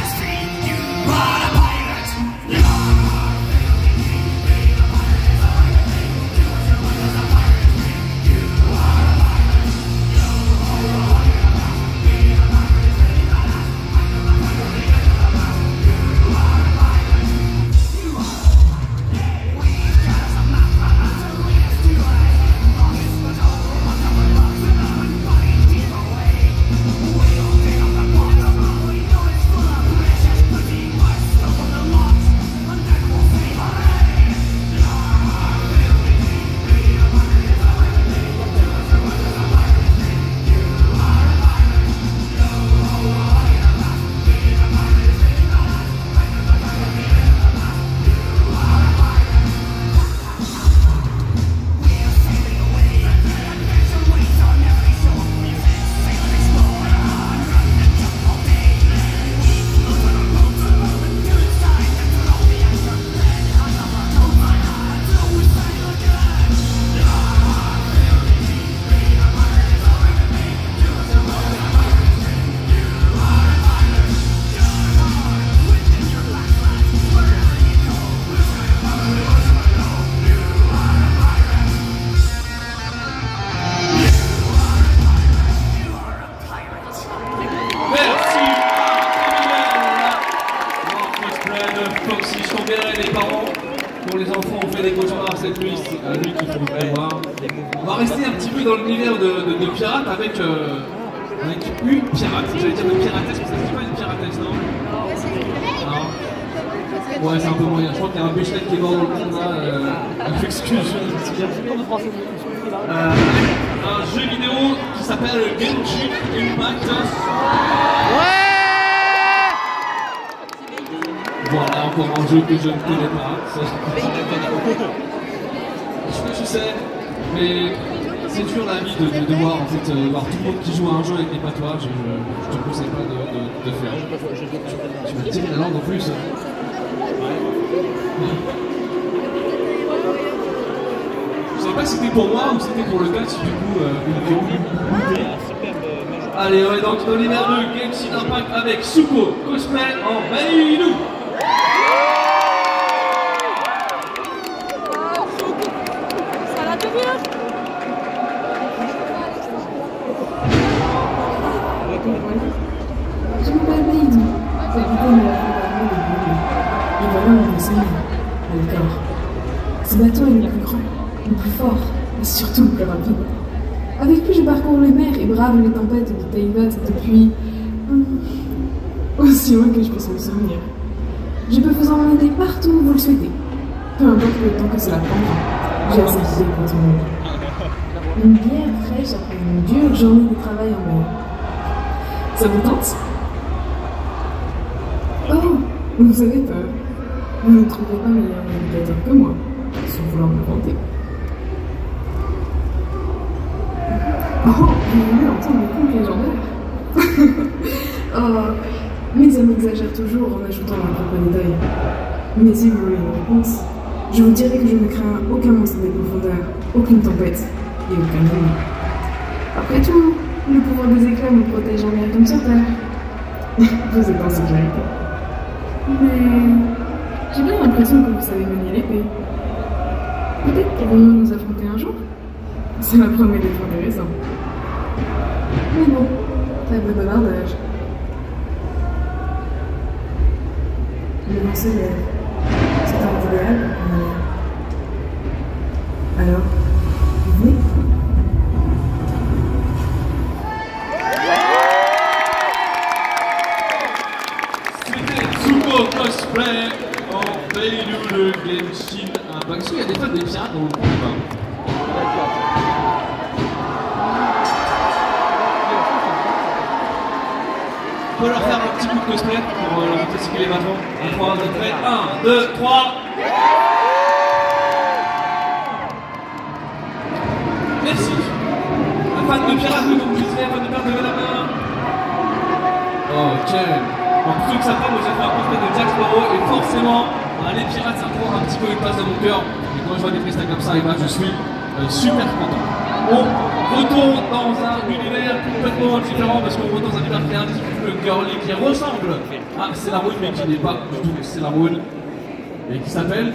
Je savais pas si c'était pour moi ou si c'était pour le si du coup euh. Allez, on est donc dans l'hiver 2, Genshin Impact avec Suko, cosplay en Bailou. Brave les tempêtes de Taïvat depuis. aussi loin que je puisse me souvenir. Je peux vous emmener partout où vous le souhaitez. Peu importe le temps que cela prendra. J'ai assez d'idées pour tout le. Une bière fraîche après une dure journée de travail en mer. Ça vous tente? Oh, vous avez peur. Vous ne trouvez pas meilleur Mais vous voulez une je vous dirai que je ne crains aucun monstre des profondeurs, aucune tempête et aucun ennemi. Après tout, le pouvoir des éclats me protège en mer comme sur terre. vous êtes en sécurité. Mais j'ai bien l'impression que vous savez manier l'épée. Peut-être pourrons-nous nous affronter un jour Cela promet d'être intéressant. Mais bon, trêve de bavardage. Le vent se. C'est un idéal forcément, les pirates ça prend un petit peu une place dans mon cœur. Et quand je vois des freestyles comme ça, et ben, je suis euh, super content. On retourne dans un univers complètement différent parce qu'on retourne dans un univers qui est un petit peu girly, qui ressemble à Sailor Moon, mais qui n'est pas du tout Sailor Moon. Et qui s'appelle.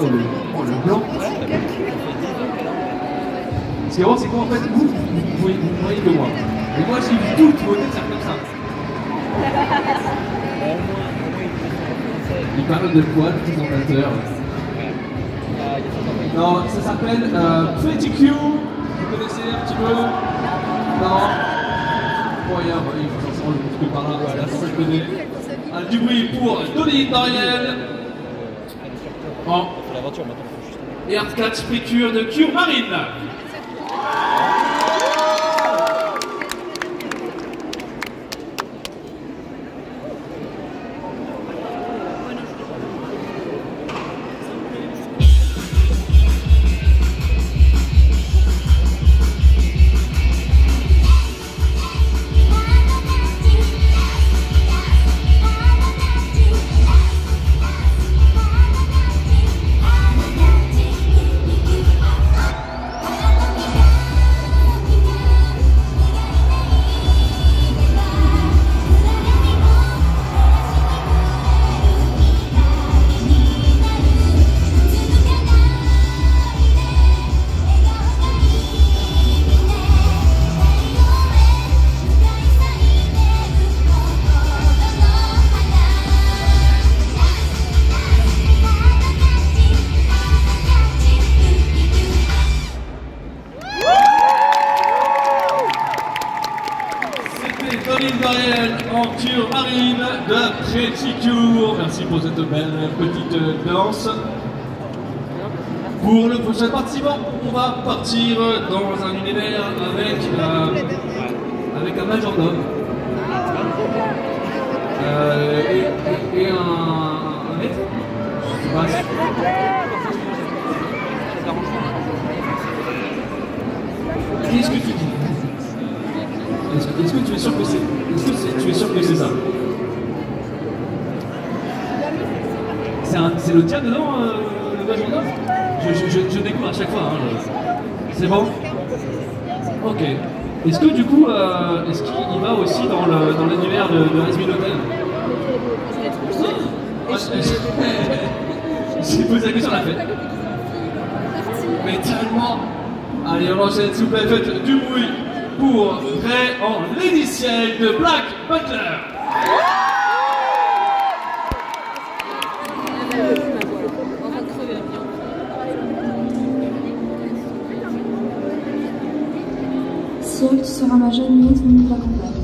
Oh le, oh, le blanc. Ce qui est c'est qu'en fait, vous, vous voyez, que moi. Et moi, j'ai vu toutes vos têtes faire comme ça. Il parle de quoi, le présentateur Non, ça s'appelle euh, Pretty Q. Vous connaissez un petit peu Non Moyen, bah oui, forcément, je pense que par là, voilà, ça je connais. Ah, du bruit pour Dolly Doriel. Bon. l'aventure maintenant. Et Art4 Friture de Q Marine. Dans un univers avec, avec un majordome. Euh, et passe. Qu'est-ce que tu dis? Est-ce que, tu es sûr que c'est c'est- tu es ça? C'est un- le tien dedans, euh, le majordome? Je, je, découvre à chaque fois. hein, C'est bon Ok. Est-ce que du coup, euh, est-ce qu'il va aussi dans le- dans l'univers de, de Resmi Hotel Ah, J'ai posé la question à la fête. Mais tellement Allez, on enchaîne, s'il vous plaît, faites du bruit pour Ray en l'initiale de Black Butler. Seras ma jeune nièce venue de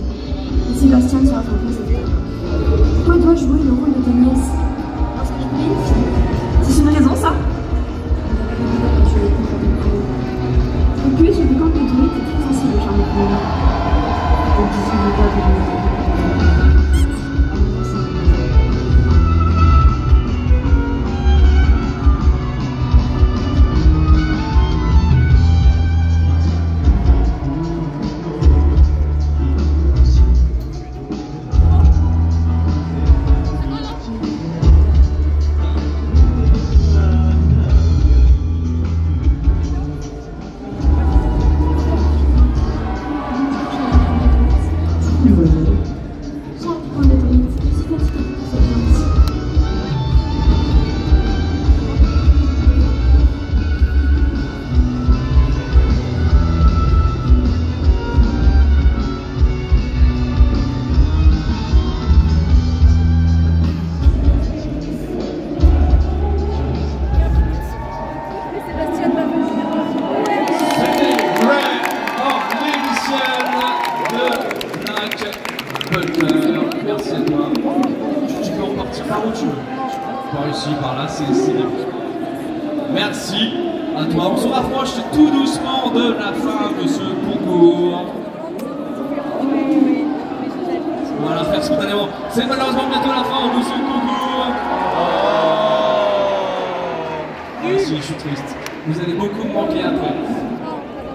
Ah je suis triste. Vous allez beaucoup me manquer après.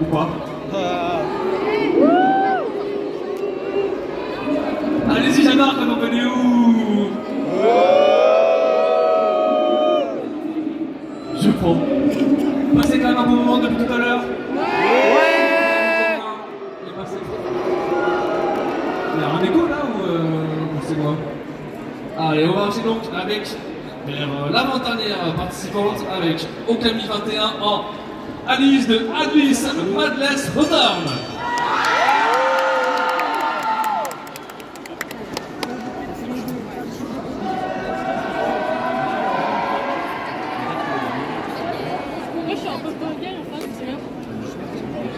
Ou pas Allez-y, j'adore quand on venez où Je prends. Passez quand même un bon moment depuis tout à l'heure. Ouais Il y a un écho là ou, euh, c'est moi? Allez, on va enchaîner donc avec vers, euh, l'avant-dernière participante avec Okami 21 en Alice de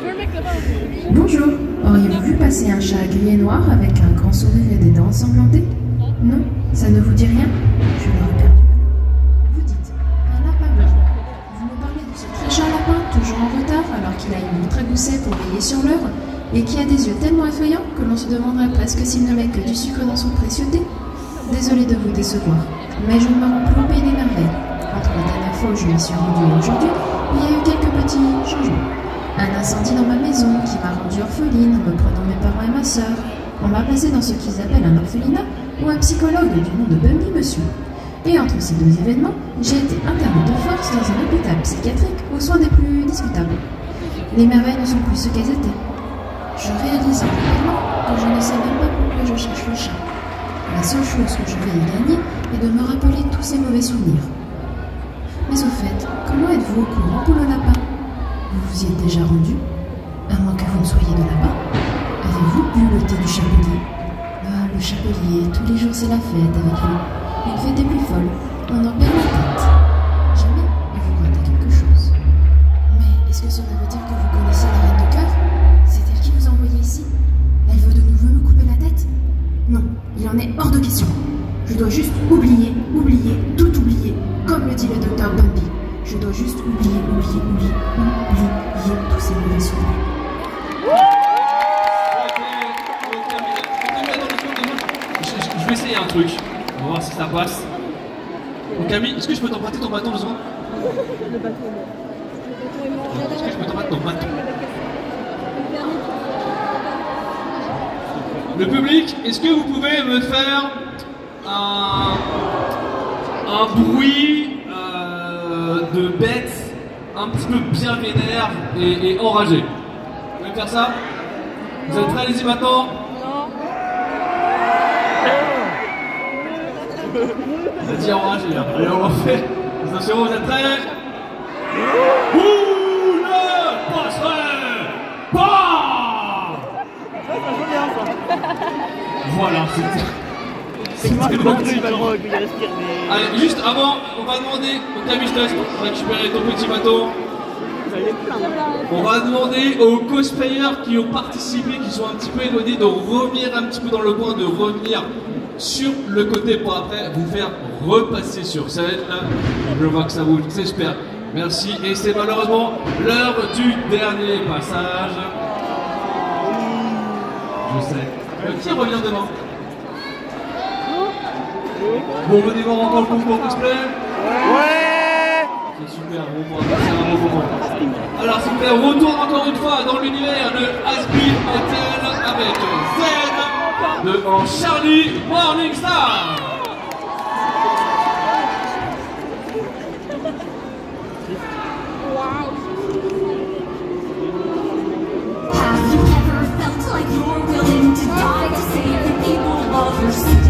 le mec là-bas. Bonjour, auriez-vous vu passer un chat gris et noir avec un grand sourire et des dents ensanglantées tellement effrayants que l'on se demanderait presque s'il ne met que du sucre dans son précieux thé. Désolée de vous décevoir, mais je ne me rends plus au pays des merveilles. Entre la dernière fois où je m'y suis rendue aujourd'hui, il y a eu quelques petits changements. Un incendie dans ma maison qui m'a rendue orpheline en me prenant mes parents et ma sœur. On m'a placée dans ce qu'ils appellent un orphelinat ou un psychologue du nom de Bunny Monsieur. Et entre ces deux événements, j'ai été internée de force dans un hôpital psychiatrique aux soins des plus discutables. Les merveilles ne sont plus ce qu'elles étaient. Je je ne sais même pas pourquoi je cherche le chat. La seule chose que je vais y gagner est de me rappeler tous ces mauvais souvenirs. Mais au fait, comment êtes-vous au courant pour le lapin? Vous vous y êtes déjà rendu? À moins que vous ne soyez de là-bas. Avez-vous bu le thé du chapelier? Ah, le chapelier, tous les jours c'est la fête avec lui. Une fête des plus folles. On en perd la tête. Il en est hors de question. Je dois juste oublier, oublier, tout oublier, comme le dit le docteur Bambi. Je dois juste oublier, oublier, oublier, oublier tous ces mauvais. Je vais essayer un truc. On va voir si ça passe. Donc Camille, est-ce que je peux t'emprunter ton bâton deux secondes? Le je peux t'emprunter ton bâton? Le public, est-ce que vous pouvez me faire un, un bruit euh, de bête un petit peu bien vénère et, enragé Vous pouvez faire ça. Vous êtes prêts? Allez-y maintenant. Vous êtes enragé, là. Hein. Allez, on refait. Attention, vous êtes prêts? Voilà, c'est Allez, juste avant, on va demander au camistas pour récupérer ton petit bateau. On va demander aux cosplayers qui ont participé, qui sont un petit peu éloignés, de revenir un petit peu dans le coin, de revenir sur le côté pour après vous faire repasser sur scène. Je vois que ça vous j'espère. Merci. Et c'est malheureusement l'heure du dernier passage. Je sais. Le petit revient devant. Hein bon, venez voir encore le concours cosplay Ouais C'est super, bon c'est un bon moment. Alors s'il vous plaît, retourne encore une fois dans l'univers de Asby Hotel avec Z de Charlie Morningstar like to see the people love your city.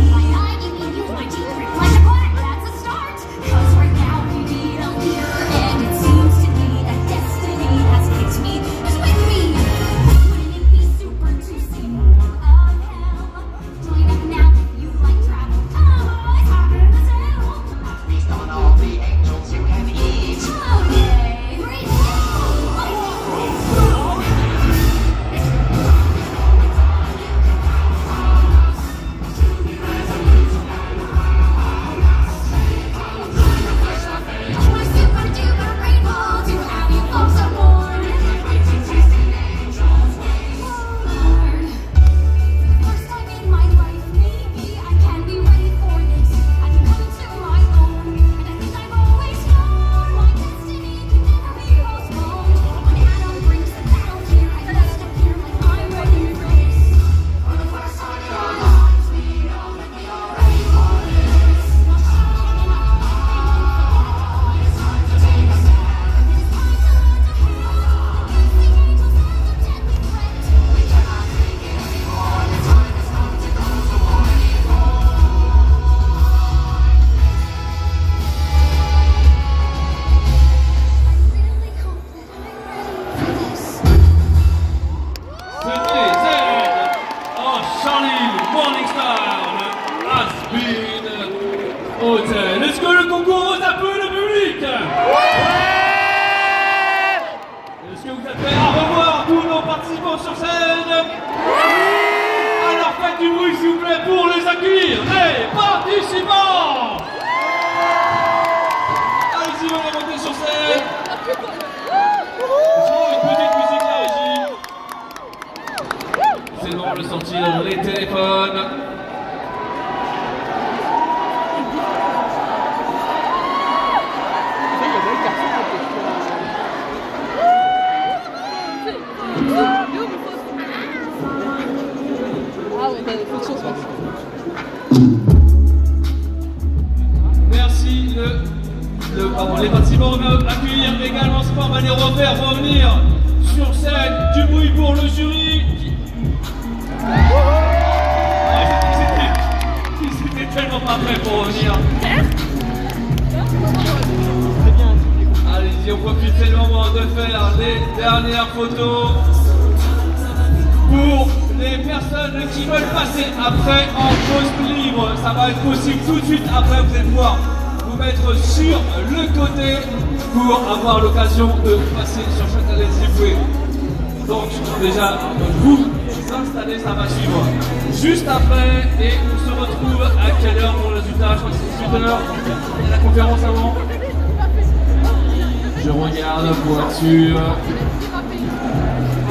regarde la voiture.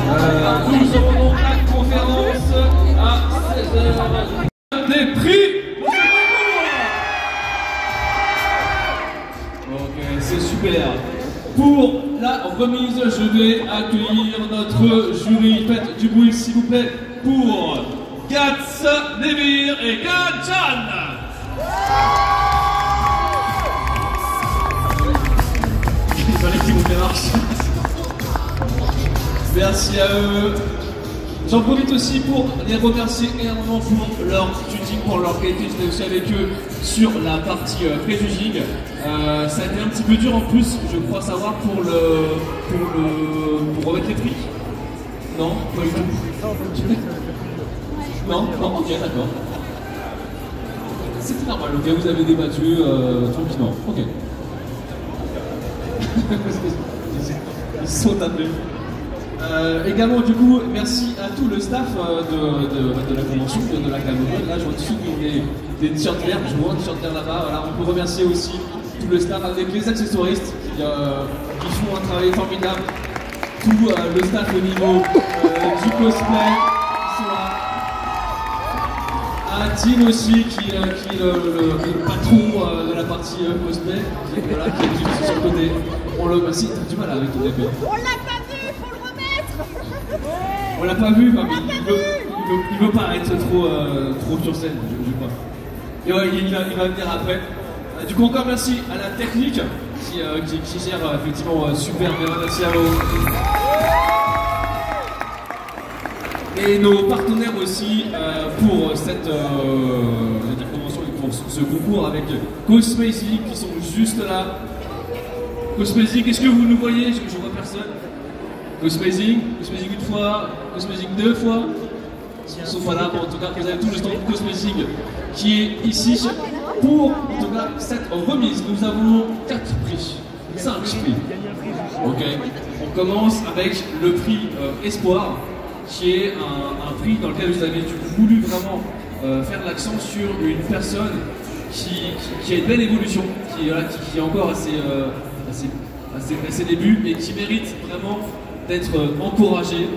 Euh, nous aurons donc la conférence à 16h. Des prix Ok, c'est super. Pour la remise, je vais accueillir notre jury. Faites du bruit, s'il vous plaît, pour Gats Nemir et Gatjan. Merci à eux. J'en profite aussi pour les remercier énormément pour leur judging, pour leur qualité. J'étais aussi avec eux sur la partie euh, pré-judging. Euh, ça a été un petit peu dur en plus, je crois savoir, pour le. pour le. pour remettre les prix. Non, pas du tout. Non, non, ok, d'accord. C'était normal, ok, vous avez débattu euh, tranquillement. Ok. Ils sont tapés. Euh, également, du coup, merci à tout le staff euh, de, de- la convention, de, de la Cameroun. Là, je vois dessus des, des t-shirts verts, je vois un t-shirt là-bas. Voilà, on peut remercier aussi tout le staff avec les accessoiristes qui, euh, qui font un travail formidable. Tout le staff au niveau du cosplay. Team aussi qui, euh, qui est le, le- le patron euh, de la partie euh, cosplay, qui, voilà, qui est juste sur le côté. On le remercie, t'as du mal avec ton épée. On l'a pas vu, faut le remettre On l'a pas vu, mais il, veut, il, veut, il veut pas être trop, euh, trop sur scène, je, je crois. Et ouais, il, va, il va venir après. Du coup, encore merci à la technique qui, qui, qui gère effectivement super bien. Merci à vous. Et nos partenaires aussi euh, pour cette convention et pour ce concours avec Cosmazing qui sont juste là. Cosmazing, est-ce que vous nous voyez? Je, je vois personne. Cosmazing, Cosmazing une fois, Cosmazing deux fois. Ils sont pas là, en tout cas, vous avez tout le stand de Cosmazing qui est ici. Pour, en tout cas, cette remise, nous avons 4 prix, 5 prix. Ok, on commence avec le prix euh, Espoir, qui est un, prix dans lequel vous avez voulu vraiment euh, faire l'accent sur une personne qui, a une belle évolution, qui, est encore ses, euh, à ses- débuts, mais qui mérite vraiment d'être euh, encouragée.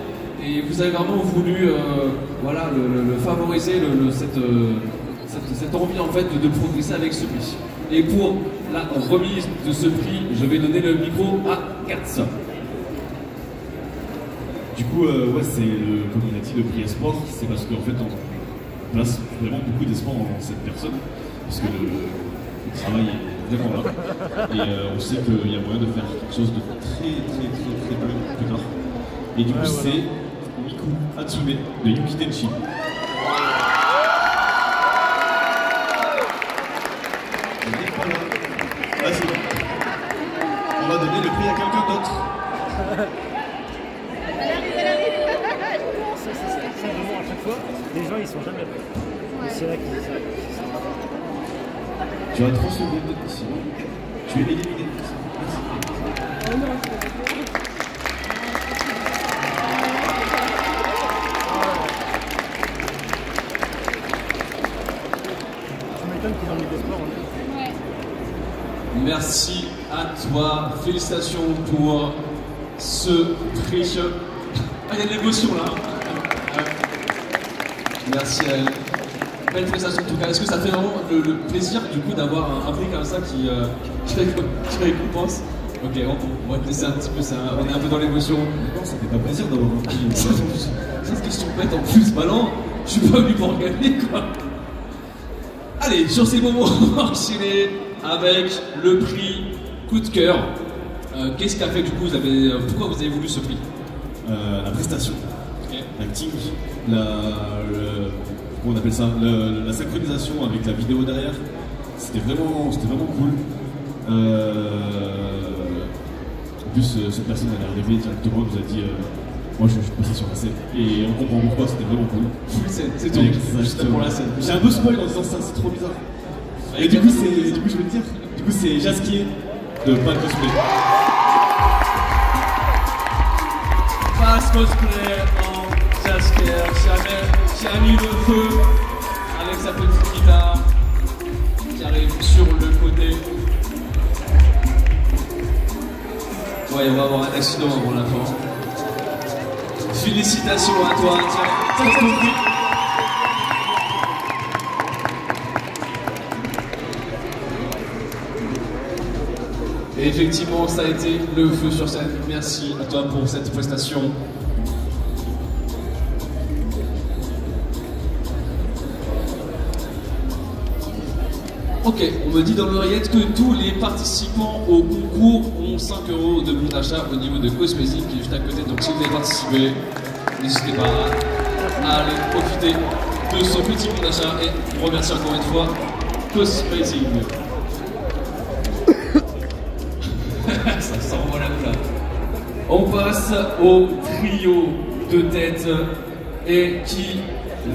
Et vous avez vraiment voulu voilà, le, favoriser, le- cette, cette, envie en fait de, de progresser avec ce prix. Et pour la remise de ce prix, je vais donner le micro à Katz. Du coup, euh, ouais, c'est le, comme il a dit, le prix espoir, c'est parce qu'en fait, on place vraiment beaucoup d'espoir en cette personne, parce que le, le travail est vraiment là, et euh, on sait qu'il y a moyen de faire quelque chose de très, très, très, très bon plus tard. Et du coup, Ouais, voilà. c'est Miku Hatsume de Yuki Tenchi. Tu as 30 secondes ici. Tu es éliminé. Merci à toi, félicitations pour ce prix. Ah, il y a de l'émotion là. Merci à elle. Belle prestation en tout cas. Est-ce que ça fait vraiment le, le plaisir du coup d'avoir un, un prix comme ça qui, euh, qui, récom- qui récompense? Ok, on, on va te laisser un petit peu ça. On est un peu dans l'émotion. Non, ça fait pas plaisir d'avoir un prix. Cette question bête en plus, bah non, je suis pas venu pour gagner quoi. Allez, sur ces moments, on va enchaîner avec le prix coup de cœur. Euh, Qu'est-ce qu'a fait du coup vous avez, euh, Pourquoi vous avez voulu ce prix? Euh, la prestation, l'acting, la, le- on appelle ça, Le- la synchronisation avec la vidéo derrière, c'était vraiment, c'était vraiment cool. Euh, en plus, cette personne elle est arrivée directement, elle nous a dit, euh, moi je, je suis passé sur la scène et on comprend pourquoi, c'était vraiment cool. C'est- tout, juste pour la scène. J'ai un peu spoil en disant ça, c'est trop bizarre. Et du coup, c'est, du coup, je veux le dire, du coup, c'est Jaskier de Pas de Cosplay. Fast cosplay en Jasker qui a, mis- le feu avec sa petite guitare qui arrive sur le côté. Ouais, on va avoir un accident avant la fin. Félicitations à toi, tiens, ton prix. Et effectivement, ça a été le feu sur scène. Merci à toi pour cette prestation. Ok, on me dit dans l'oreillette que tous les participants au concours ont 5 euros de bon d'achat au niveau de Cosmétique qui est juste à côté. Donc si vous voulez participer, n'hésitez pas à aller profiter de ce petit bon d'achat et remercier encore une fois Cosmétique. Ça la couleur. On passe au trio de tête et qui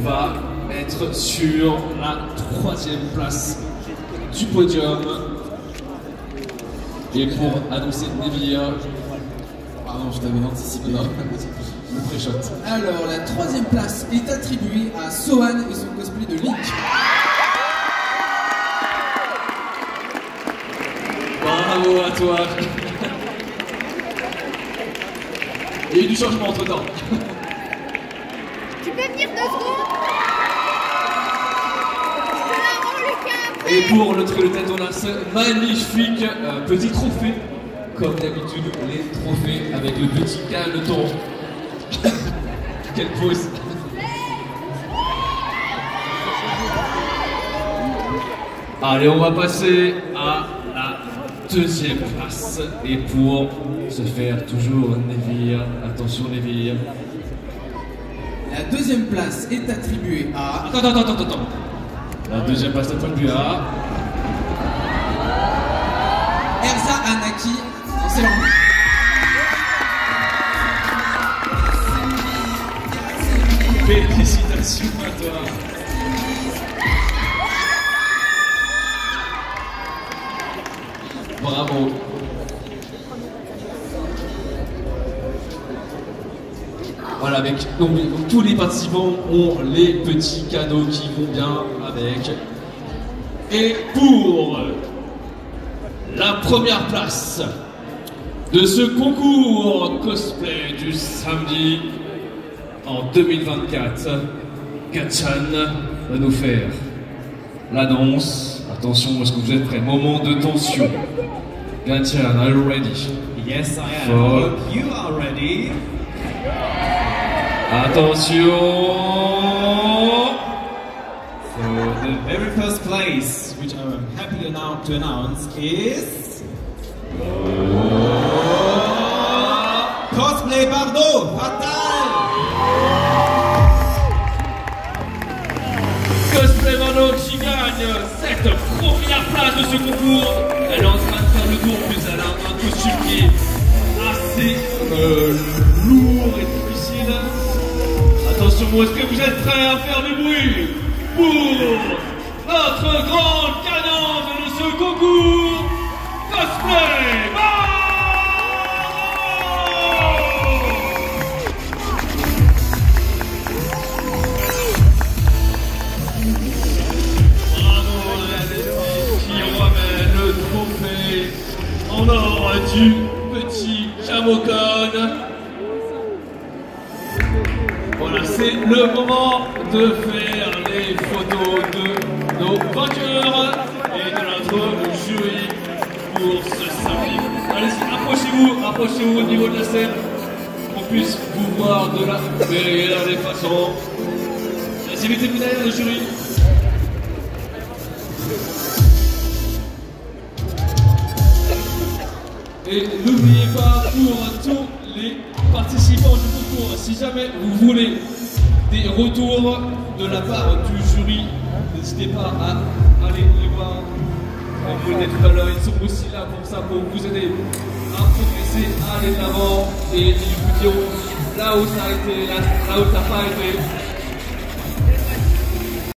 va être sur la troisième place du podium. Et pour annoncer Neville, pardon, je t'avais anticipé pré-shot. Alors, la troisième place est attribuée à Sohan et son cosplay de Link. Bravo à toi. Il y a eu du changement entre temps. Tu peux venir deux secondes Et pour le trio de tête, on a ce magnifique euh, petit trophée. Comme d'habitude, les trophées avec le petit caneton. Quelle pose Allez, on va passer à la deuxième place. Et pour se faire toujours Neville, attention Neville. La deuxième place est attribuée à. Attends, attends, attends, attends. La deuxième place est attribuée à. Erza Anaki. Excellent. Félicitations à toi. Bravo. Voilà, avec donc, tous les participants ont les petits cadeaux qui vont bien avec. Et pour la première place de ce concours cosplay du samedi en 2024, Gatchan va nous faire l'annonce. Attention, est-ce que vous êtes prêts? Moment de tension. Gatchan, are you ready? Yes, I am. For- Hope you are ready. Attention very first place, which I'm happy to announce, is Cosplay Bardo Fatal. Cosplay Mano qui gagne cette première place de ce concours. Elle est en train de faire le tour, plus elle a un costume qui est assez euh, lourd et difficile. Attention, est-ce que vous êtes prêts à faire du bruit pour notre grande gagnante de ce concours Cosplay qui remet le trophée en or du petit Jamocon. Voilà, c'est le moment de faire les photos de nos vainqueurs et de notre jury pour ce samedi. Allez-y, approchez-vous, approchez-vous au niveau de la scène, qu'on puisse vous voir de la meilleure des façons. Mettez-vous derrière le jury. Et n'oubliez pas pour tous les participants du concours, si jamais vous voulez des retours de la part du jury, n'hésitez pas à aller les voir. Vous tout à l'heure, ils sont aussi là pour ça, pour vous aider à progresser, à aller de l'avant et ils vous diront là où ça a été, là où ça n'a pas été.